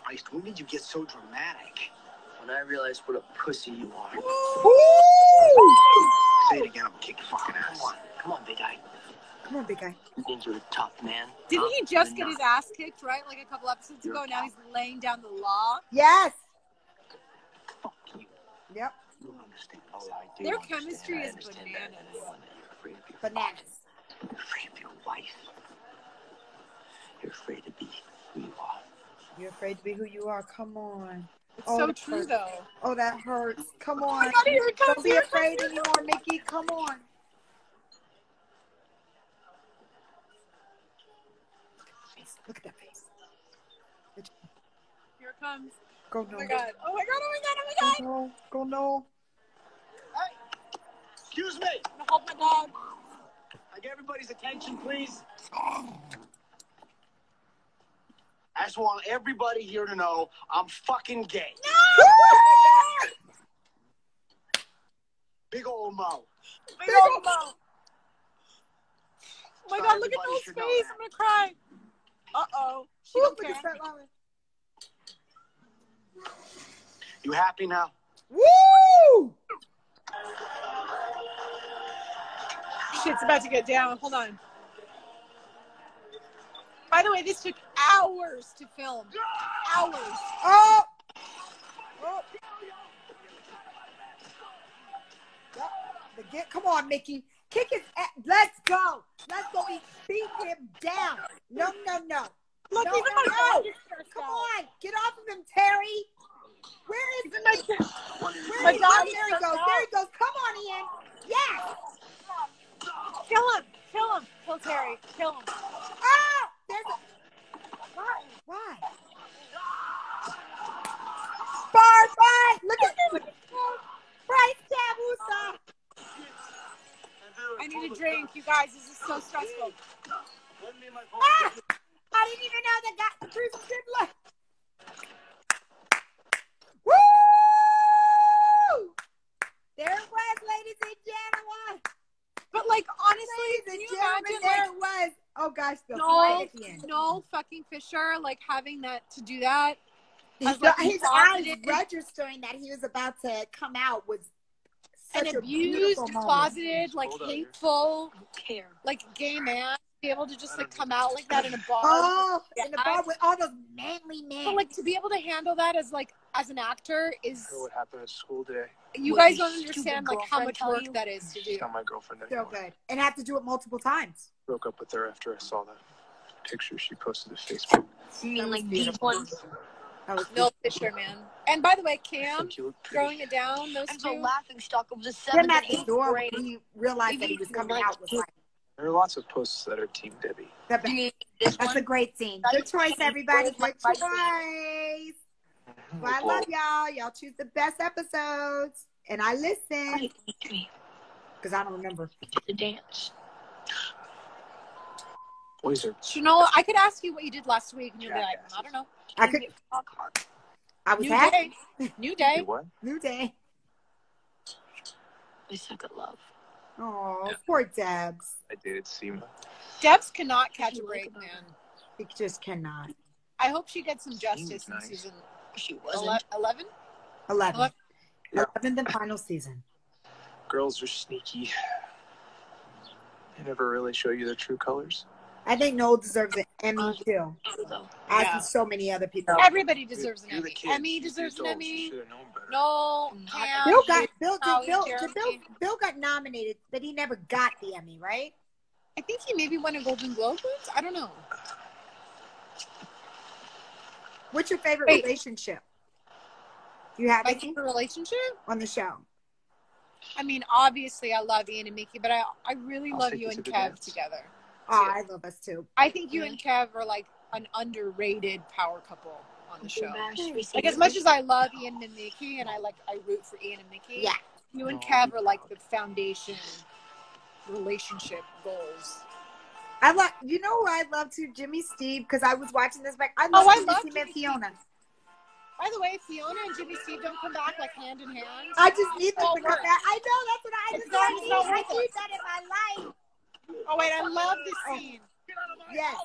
Christ, when did you get so dramatic? When I realized what a pussy you are. Say it again, I'm gonna kick your fucking ass. Come on, come on, big guy. Come on, big guy. You think you're a tough man? Didn't he just get his ass kicked, right? Like a couple episodes You're ago. a Now he's laying down the law. Yes. Fuck you. Yep. You understand. Oh, I do Their understand. chemistry I is bananas. better than anyone. You're afraid of your Bananas. You're afraid of your wife. You're afraid to be who you are. You're afraid to be who you are. Come on. It's Oh, so true, hurts. though. Oh, that hurts. Come Oh on. my God, here comes. Don't be here it comes, afraid anymore, Mickey. Come on. Look at that face. Here it comes. Go Oh no. my god. Oh my god. Oh my god. Oh my god. Go no. Go no. Excuse me. I'm gonna hold my dog. I get everybody's attention, please. I just want everybody here to know I'm fucking gay. Big old Mo. Big old Mo. Oh my So god, look at everybody Noel's face. that. I'm gonna cry. Uh oh. She Ooh, don't look at that line. You happy now? Woo! Shit's about to get down. Hold on. By the way, this took hours to film. Hours. Oh! Oh! Yep. Get, come on, Mickey. Kick his ass. Let's go. Let's go. He beat him down. No, no, no. Look, no, no, no. dog is stressed Come on. Get off of him, Terry. Where is my, Where my is dog is There he goes. There he goes. Come on, Ian. Yes. Kill him. Kill him. Kill Terry. Kill him. Oh! There's a... Why? Why? Bar fight! Look at him! Bryce Tabusa! I need a drink, you guys. This is so stressful. Ah! I didn't even know that got the Bruce Fiddler. Woo! There it was, ladies and gentlemen. But like honestly, Ladies can you imagine there like it was. Oh gosh, the Noel, flight at the end. Noel fucking Fisher, like having that to do that. His, as, like, his closeted- eyes registering that he was about to come out was such and a abused, beautiful closeted, like Hold hateful, Care. like gay man, be able to just like come out like that in a bar. Oh, Yeah, in the bar with all those manly men. But like to be able to handle that as like as an actor is what happened at school today. You guys don't understand like how much work you? that is to do. Not my girlfriend so good. And have to do it multiple times. Broke up with her after I saw that picture she posted to Facebook. You mean was like these beautiful. ones? That was Noel Fisher, man. And by the way, Cam Think you look pretty. throwing it down, those I'm so two. laughing stock of the him seventh at the door grade. when he realized that he was coming out was like There are lots of posts that are Team Debbie. the Do best. you need this That's a great scene. That Good choice, everybody. Good choice. My- Well, I love oh. y'all. Y'all choose the best episodes, and I listen because I don't remember. the dance. Boys are Shanola, I could ask you what you did last week, and you'll be like, Jackasses. I don't know. I could. I was New happy. day, new day. what? New day. We suck at love. Oh, poor Debs. I dated Seema. Debs cannot catch a break, man. He just cannot. I hope she gets some justice in nice. season She wasn't. 11. Eleven. Eleven. Yeah. Eleventh and final season. Girls are sneaky. They never really show you their true colors. I think Noel deserves an Emmy uh, too, Though. as Yeah. so many other people. Everybody deserves an You're Emmy. kid. Emmy deserves an Emmy. should have known better. No, Cam. Mm-hmm. Bill got Bill, Oh, did Bill, did Bill, Bill got nominated, but he never got the Emmy, right? I think he maybe won a Golden Globe once. I don't know. What's your favorite Wait. relationship? Do you have My any favorite relationship? on the show? I mean, obviously, I love Ian and Mickey, but I I really I'll love you you and Kev dance. together. Oh, I love us too. I think you and Kev are like an underrated power couple on the show. Like Like as much as I love Ian and Mickey, and I like I root for Ian and Mickey. Yeah. You and Kev are like the foundation relationship goals. I love you know who I love too, Jimmy Steve, because I was watching this back. I Oh, love I Jimmy love Steve Jimmy and Fiona. By the way, Fiona and Jimmy Steve don't come back like hand in hand. I just need them Oh, to come work. back. I know that's what I It's just not- I it's need. I worth need it. that in my life. Oh wait, I love this oh. scene. Yes.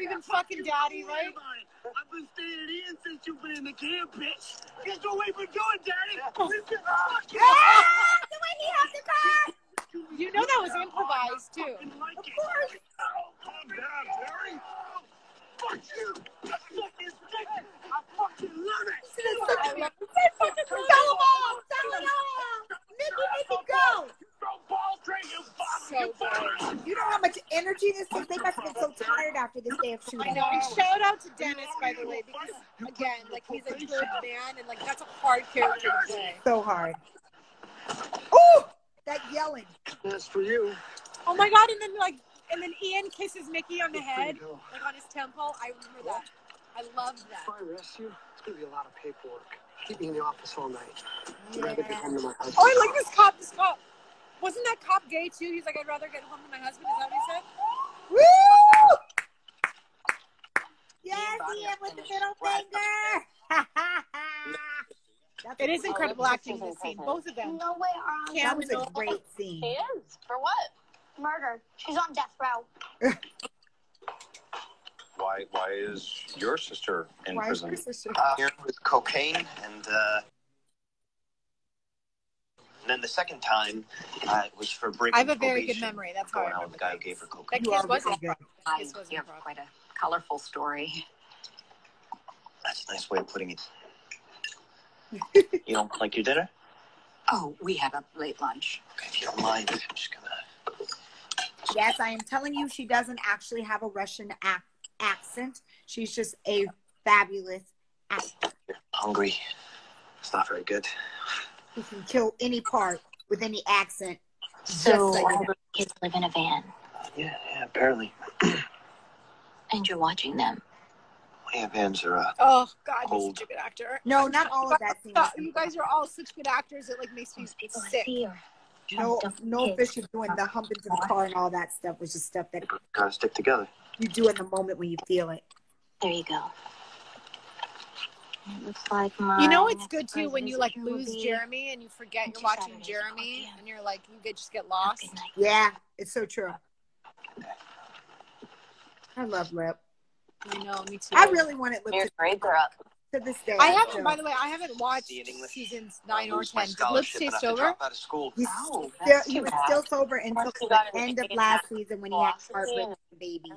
Even fucking daddy, right? I've been staying at Ian since you've been in the camp, bitch. Guess what we've been doing, Daddy? We've been fucking. You know that was improvised too. Of course. Oh, calm down, Terry. Oh, fuck you. I fucking stick it. I fucking love it. Tell them all. Tell them all. Nikki, Nikki, go. Throw balls straight, you fuck. So good. You know how much energy this is? They must have been so tired after this day of I know. And shout out to Dennis, by the way, because again, like he's a good man, and like that's a hard character to play. So hard. That yelling. That's for you. Oh my god! And then like, and then Ian kisses Mickey on the head, like on his temple. I remember that. I love that. If I arrest you, it's gonna be a lot of paperwork. Keep me in the office all night. I'd rather get home to my husband. Oh, I like this cop. This cop. Wasn't that cop gay too? He's like, I'd rather get home to my husband. Is that what he said? Woo! Yes, Ian with the middle finger. That's It is incredible acting in this scene. Both of them. No way, Aron. That Cam was a great scene. He is. For what? Murder. She's on death row. Why? Why is your sister in Why is prison? your sister? uh, here with cocaine and uh and then the second time uh, was for breaking I have a very good memory. That's how I going out with remember the guy who gave her cocaine. That You kiss wasn't really good. I, wasn't you have quite a colorful story. That's a nice way of putting it. You don't like your dinner? Oh, we had a late lunch. Okay, if you don't mind, I'm just gonna. Yes, I am telling you, she doesn't actually have a Russian ac- accent. She's just a fabulous actor Hungry. It's not very good. who can kill any part with any accent. So Just so all the kids live in a van, uh, Yeah, yeah, apparently. and you're watching them. Yeah, vans are. Oh God, he's Cold. such a good actor. No, not all of that scene. You guys are all such good actors. It like makes me Those sick. see her. No, Jumped up no kids. official doing the hump into the car and all that stuff was just stuff that gotta stick together. you do in the moment when you feel it. There you go. It looks like my You know it's good too when you like lose be Jeremy and you forget into you're watching Saturdays, Jeremy 12 and you're like you get just get lost. Yeah, it's so true. I love Lip. I know, me too. I really wanted Lip Your to, grades are up. to this day. I I haven't, still- by the way, I haven't watched See in seasons nine or ten. Did Lip scholarship stay and sober? drop out of school. He's Oh, still, he was bad. still sober until the end of last season when he had philosophy heartbreak and- from the baby.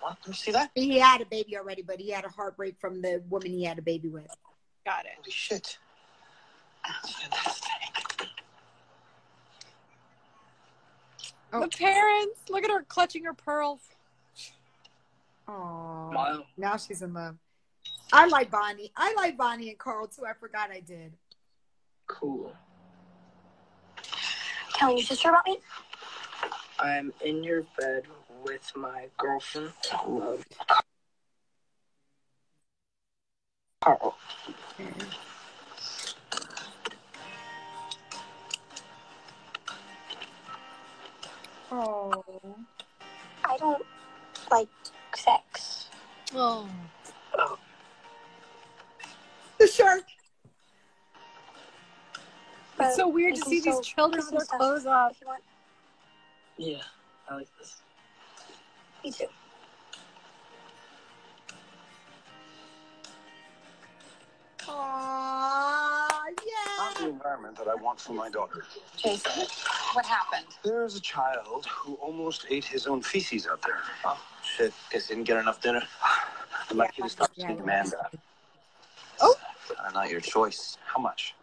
What? You see that? He had a baby already, but he had a heartbreak from the woman he had a baby with. Got it. Holy shit. That's fantastic. Oh. The parents, look at her clutching her pearls. Oh, Wow. now she's in love. I like Bonnie. I like Bonnie and Carl too. I forgot I did. Cool. Tell your sister about me. I'm in your bed with my girlfriend. Um, Carl. Oh, I don't like sex. Oh. the shark. But It's so weird to see these children with their stuff clothes off. if you want. Yeah, I like this. Me too. Aw, Not yeah. the environment that I want for my daughter. Jason, what happened? There's a child who almost ate his own feces out there. Oh, shit. Guess didn't get enough dinner. I'd like you to stop Yeah, seeing I Amanda. Uh, not your choice. How much?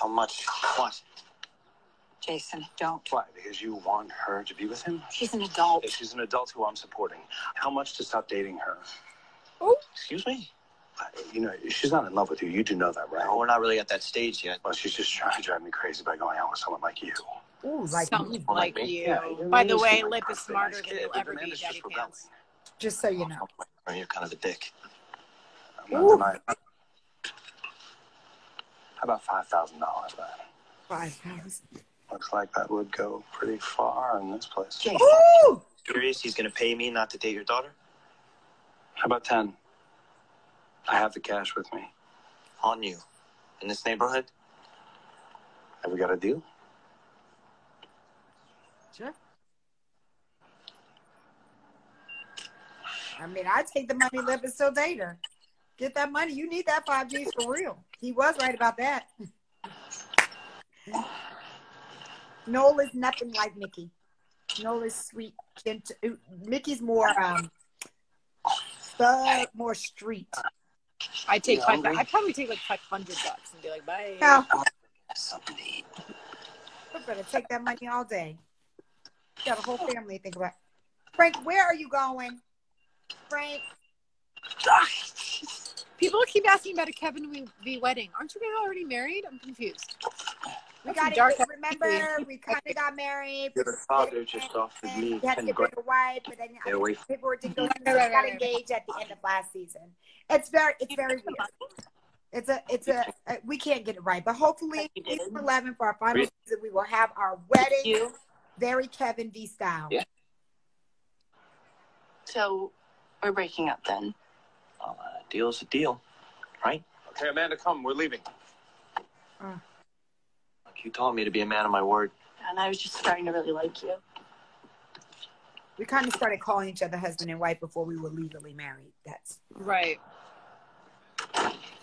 How much? What? Jason, don't. Why? Because you want her to be with him? She's an adult. If she's an adult who I'm supporting, how much to stop dating her? Oh. Excuse me? You know, she's not in love with you. You do know that, right? No, we're not really at that stage yet. Well, she's just trying to drive me crazy by going out with someone like you. Ooh, like Someone me. like you. Yeah, By the way, Lip is smarter than kid, you'll ever be, Daddy just. Pants. Just so you know. Oh, You're kind of a dick. I'm not Ooh. denying it. How about five thousand dollars, man? Five pounds. Looks like that would go pretty far in this place. Jason, Ooh, Serious? He's gonna pay me not to date your daughter? How about ten? I have the cash with me. On you. In this neighborhood? Have we got a deal? I mean, I take the money, live and still date her. Get that money. You need that five G's for real. He was right about that. Noel is nothing like Mickey. Noel is sweet. gentle- Mickey's more um, thug, more street. I take You five. hungry? I probably take like five hundred bucks and be like, bye. Hell, I better take that money all day. Got a whole family to think about. Frank, where are you going? Frank, People keep asking about a Kevin v- v wedding. Aren't you guys already married? I'm confused. we got dark it. Remember, we kind of got married. Your father just offered me We had to get grand. rid of wife, but then Stay away from- paperwork didn't go. through. We got engaged at the end of last season. It's very, it's very weird. It's a, it's a, uh, we can't get it right, but hopefully, season eleven for our final Really? season, we will have our wedding, very Kevin V style. Yeah. So we're breaking up then. Well, uh, deal's a deal, right? Okay, Amanda, come. We're leaving. Like you taught me to be a man of my word. And I was just starting to really like you. We kind of started calling each other husband and wife before we were legally married. That's Right.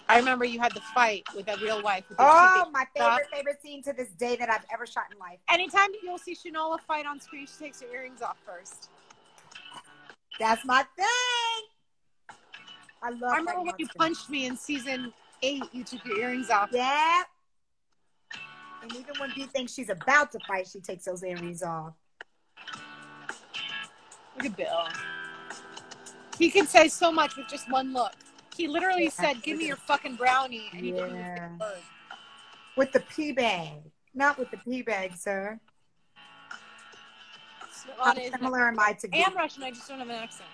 I remember you had the fight with that real wife. with the oh two my favorite shots. favorite scene to this day that I've ever shot in life. Anytime you'll see Shanola fight on screen, she takes her earrings off first. That's my thing. I love. I remember when you punched me in season eight. You took your earrings off. Yeah. And even when V thinks she's about to fight, she takes those earrings off. Look at Bill. He can say so much with just one look. He literally Yeah, said, "Give me your fucking brownie," and he didn't even say a word. With the pee bag, not with the pee bag, sir. How similar am I to I V? am Russian. I just don't have an accent.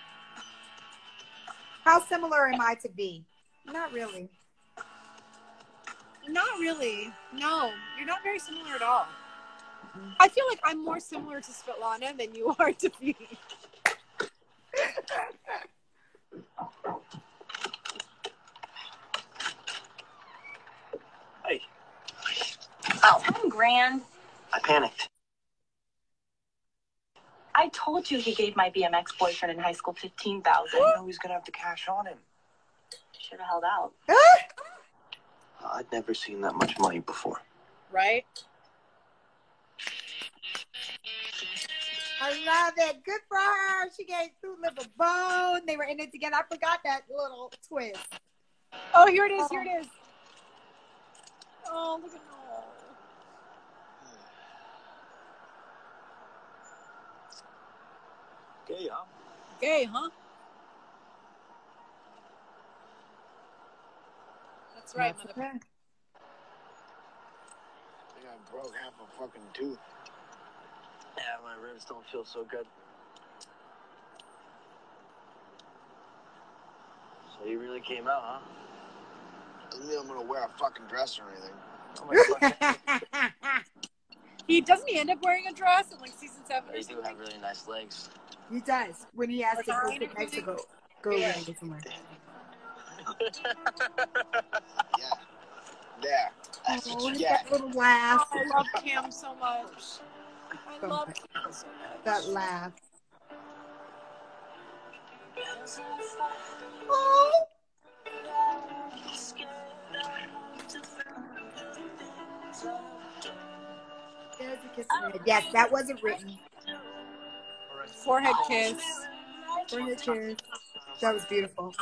How similar am I to V? Not really. Not really. No, you're not very similar at all. I feel like I'm more similar to Svetlana than you are to me. Hey, Oh, I'm grand. I panicked. I told you he gave my BMX boyfriend in high school fifteen thousand. I know he's gonna have the cash on him. Should have held out. I'd never seen that much money before. Right? I love it. Good for her. She gave Two Live a bone. They were in it together. I forgot that little twist. Oh, here it is. Here it oh. is. Oh, look at Noel. Gay, huh? Gay, huh? That's right, That's mother. okay. I think I broke half a fucking tooth. Yeah, my ribs don't feel so good. So you really came out, huh? Doesn't mean I'm gonna wear a fucking dress or anything. Oh My god. He doesn't he end up wearing a dress in like season seven or you do have really nice legs. He does. When he has to go Like, sit next to go, go Yeah. with somewhere. Yeah. Yeah. That's Oh, what you get. that little laugh. Oh, I love Cam so much. I So love much. Cam so much. That laugh. Oh. There's a kiss in it. Yes, that wasn't written. Forehead kiss. Forehead kiss. That was beautiful.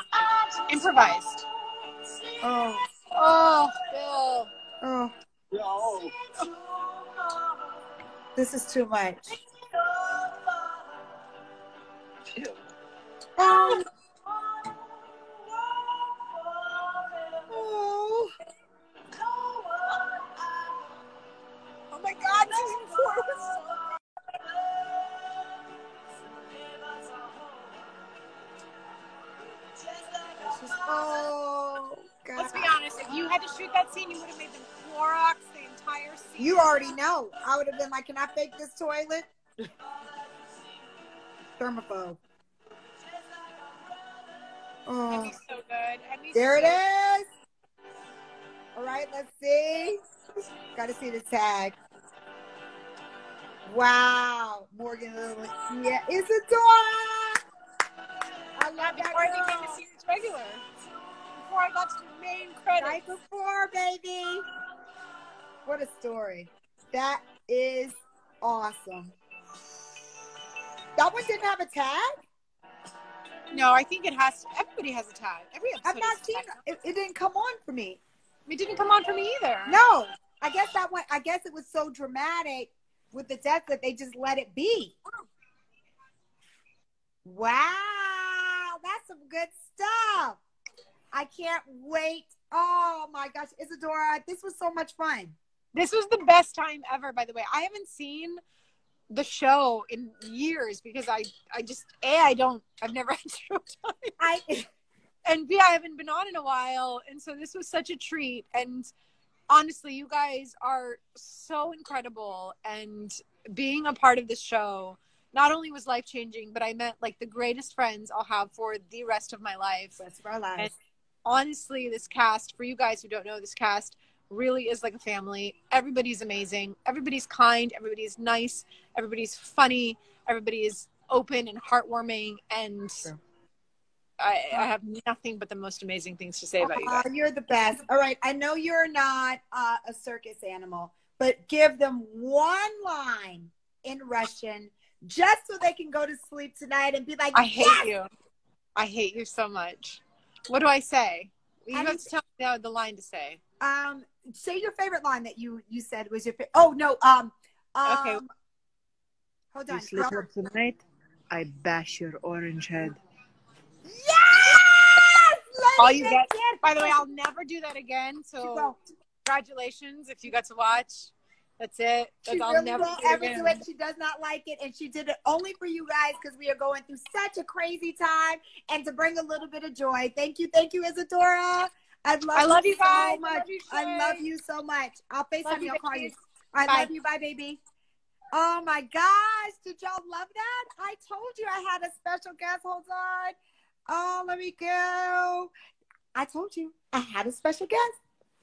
Improvised. Oh, Oh, Bill. oh, Yo. this is too much. Ew. Oh. Oh. Oh, God. Let's be honest. If you had to shoot that scene, you would have made them Clorox the entire scene. You already know. I would have been like, can I fake this toilet? Germaphobe. Oh, so good. There it so- is. All right, let's see. Got to see the tag. Wow, Morgan Lily. Yeah, it's a door. I love that before I became a series regular. Before I got to the main credits. Night before, baby. What a story. That is awesome. That one didn't have a tag? No, I think it has. To, everybody has a tag. Every episode. I've not seen it. It didn't come on for me. It didn't come on for me either. No. I guess that one I guess it was so dramatic with the death that they just let it be. Wow, that's some good stuff. I can't wait. Oh my gosh, Isidora, this was so much fun. This was the best time ever. By the way, I haven't seen the show in years because I I just a I don't I've never had showtime. I and b I haven't been on in a while, and so this was such a treat. And honestly, you guys are so incredible, and being a part of the show not only was life changing, but I met like the greatest friends I'll have for the rest of my life. Rest of our lives. And honestly, this cast, for you guys who don't know this cast, really is like a family. Everybody's amazing. Everybody's kind. Everybody's nice. Everybody's funny. Everybody is open and heartwarming. And I, I have nothing but the most amazing things to say about you Aw, guys. you're the best. All right, I know you're not uh, a circus animal, but give them one line in Russian just so they can go to sleep tonight and be like, I hate "Yes!" you. I hate you so much. What do I say? You have Anything- to tell me now the line to say. Um, say your favorite line that you you said was your. favorite. oh no. Um. um Okay. Hold on. You sleep up tonight, I bash your orange head. All you get. By the way, I'll never do that again. So congratulations if you got to watch. That's it. That's, She I'll really never won't ever again. do it. She does not like it, and she did it only for you guys because we are going through such a crazy time, and to bring a little bit of joy. Thank you, thank you, Isidora. I love, I love you so guys. I much. love you, I love you so much. I'll FaceTime you, you. I'll call you. I Bye. love you. Bye, baby. Oh my gosh. Did y'all love that? I told you I had a special guest. Hold on. Oh, let me go. I told you I had a special guest.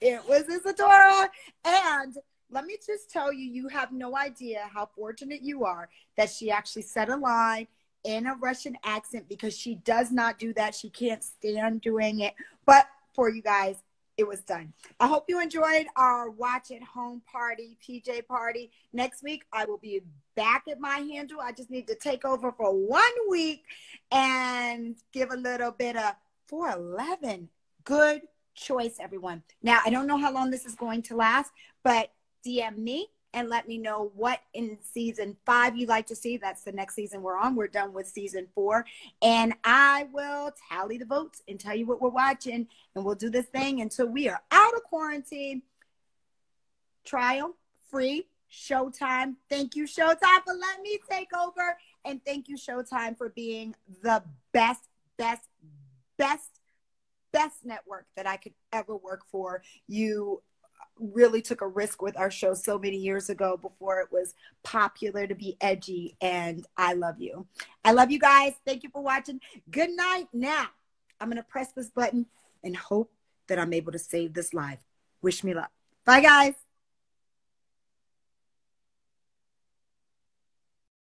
It was Isidora. And let me just tell you, you have no idea how fortunate you are that she actually said a line in a Russian accent because she does not do that. She can't stand doing it. But for you guys, it was done. I hope you enjoyed our watch at home party, PJ party. Next week, I will be back at my handle. I just need to take over for one week and give a little bit of 411. Good choice, everyone. Now, I don't know how long this is going to last, but DM me and let me know what in season five you'd like to see. That's the next season we're on. We're done with season four. And I will tally the votes and tell you what we're watching. And we'll do this thing until we are out of quarantine. Trial, free, Showtime. Thank you, Showtime, for letting me take over. And thank you, Showtime, for being the best, best, best, best network that I could ever work for. You really took a risk with our show so many years ago before it was popular to be edgy and I love you. I love you guys. Thank you for watching. Good night. Now, I'm going to press this button and hope that I'm able to save this live. Wish me luck. Bye guys.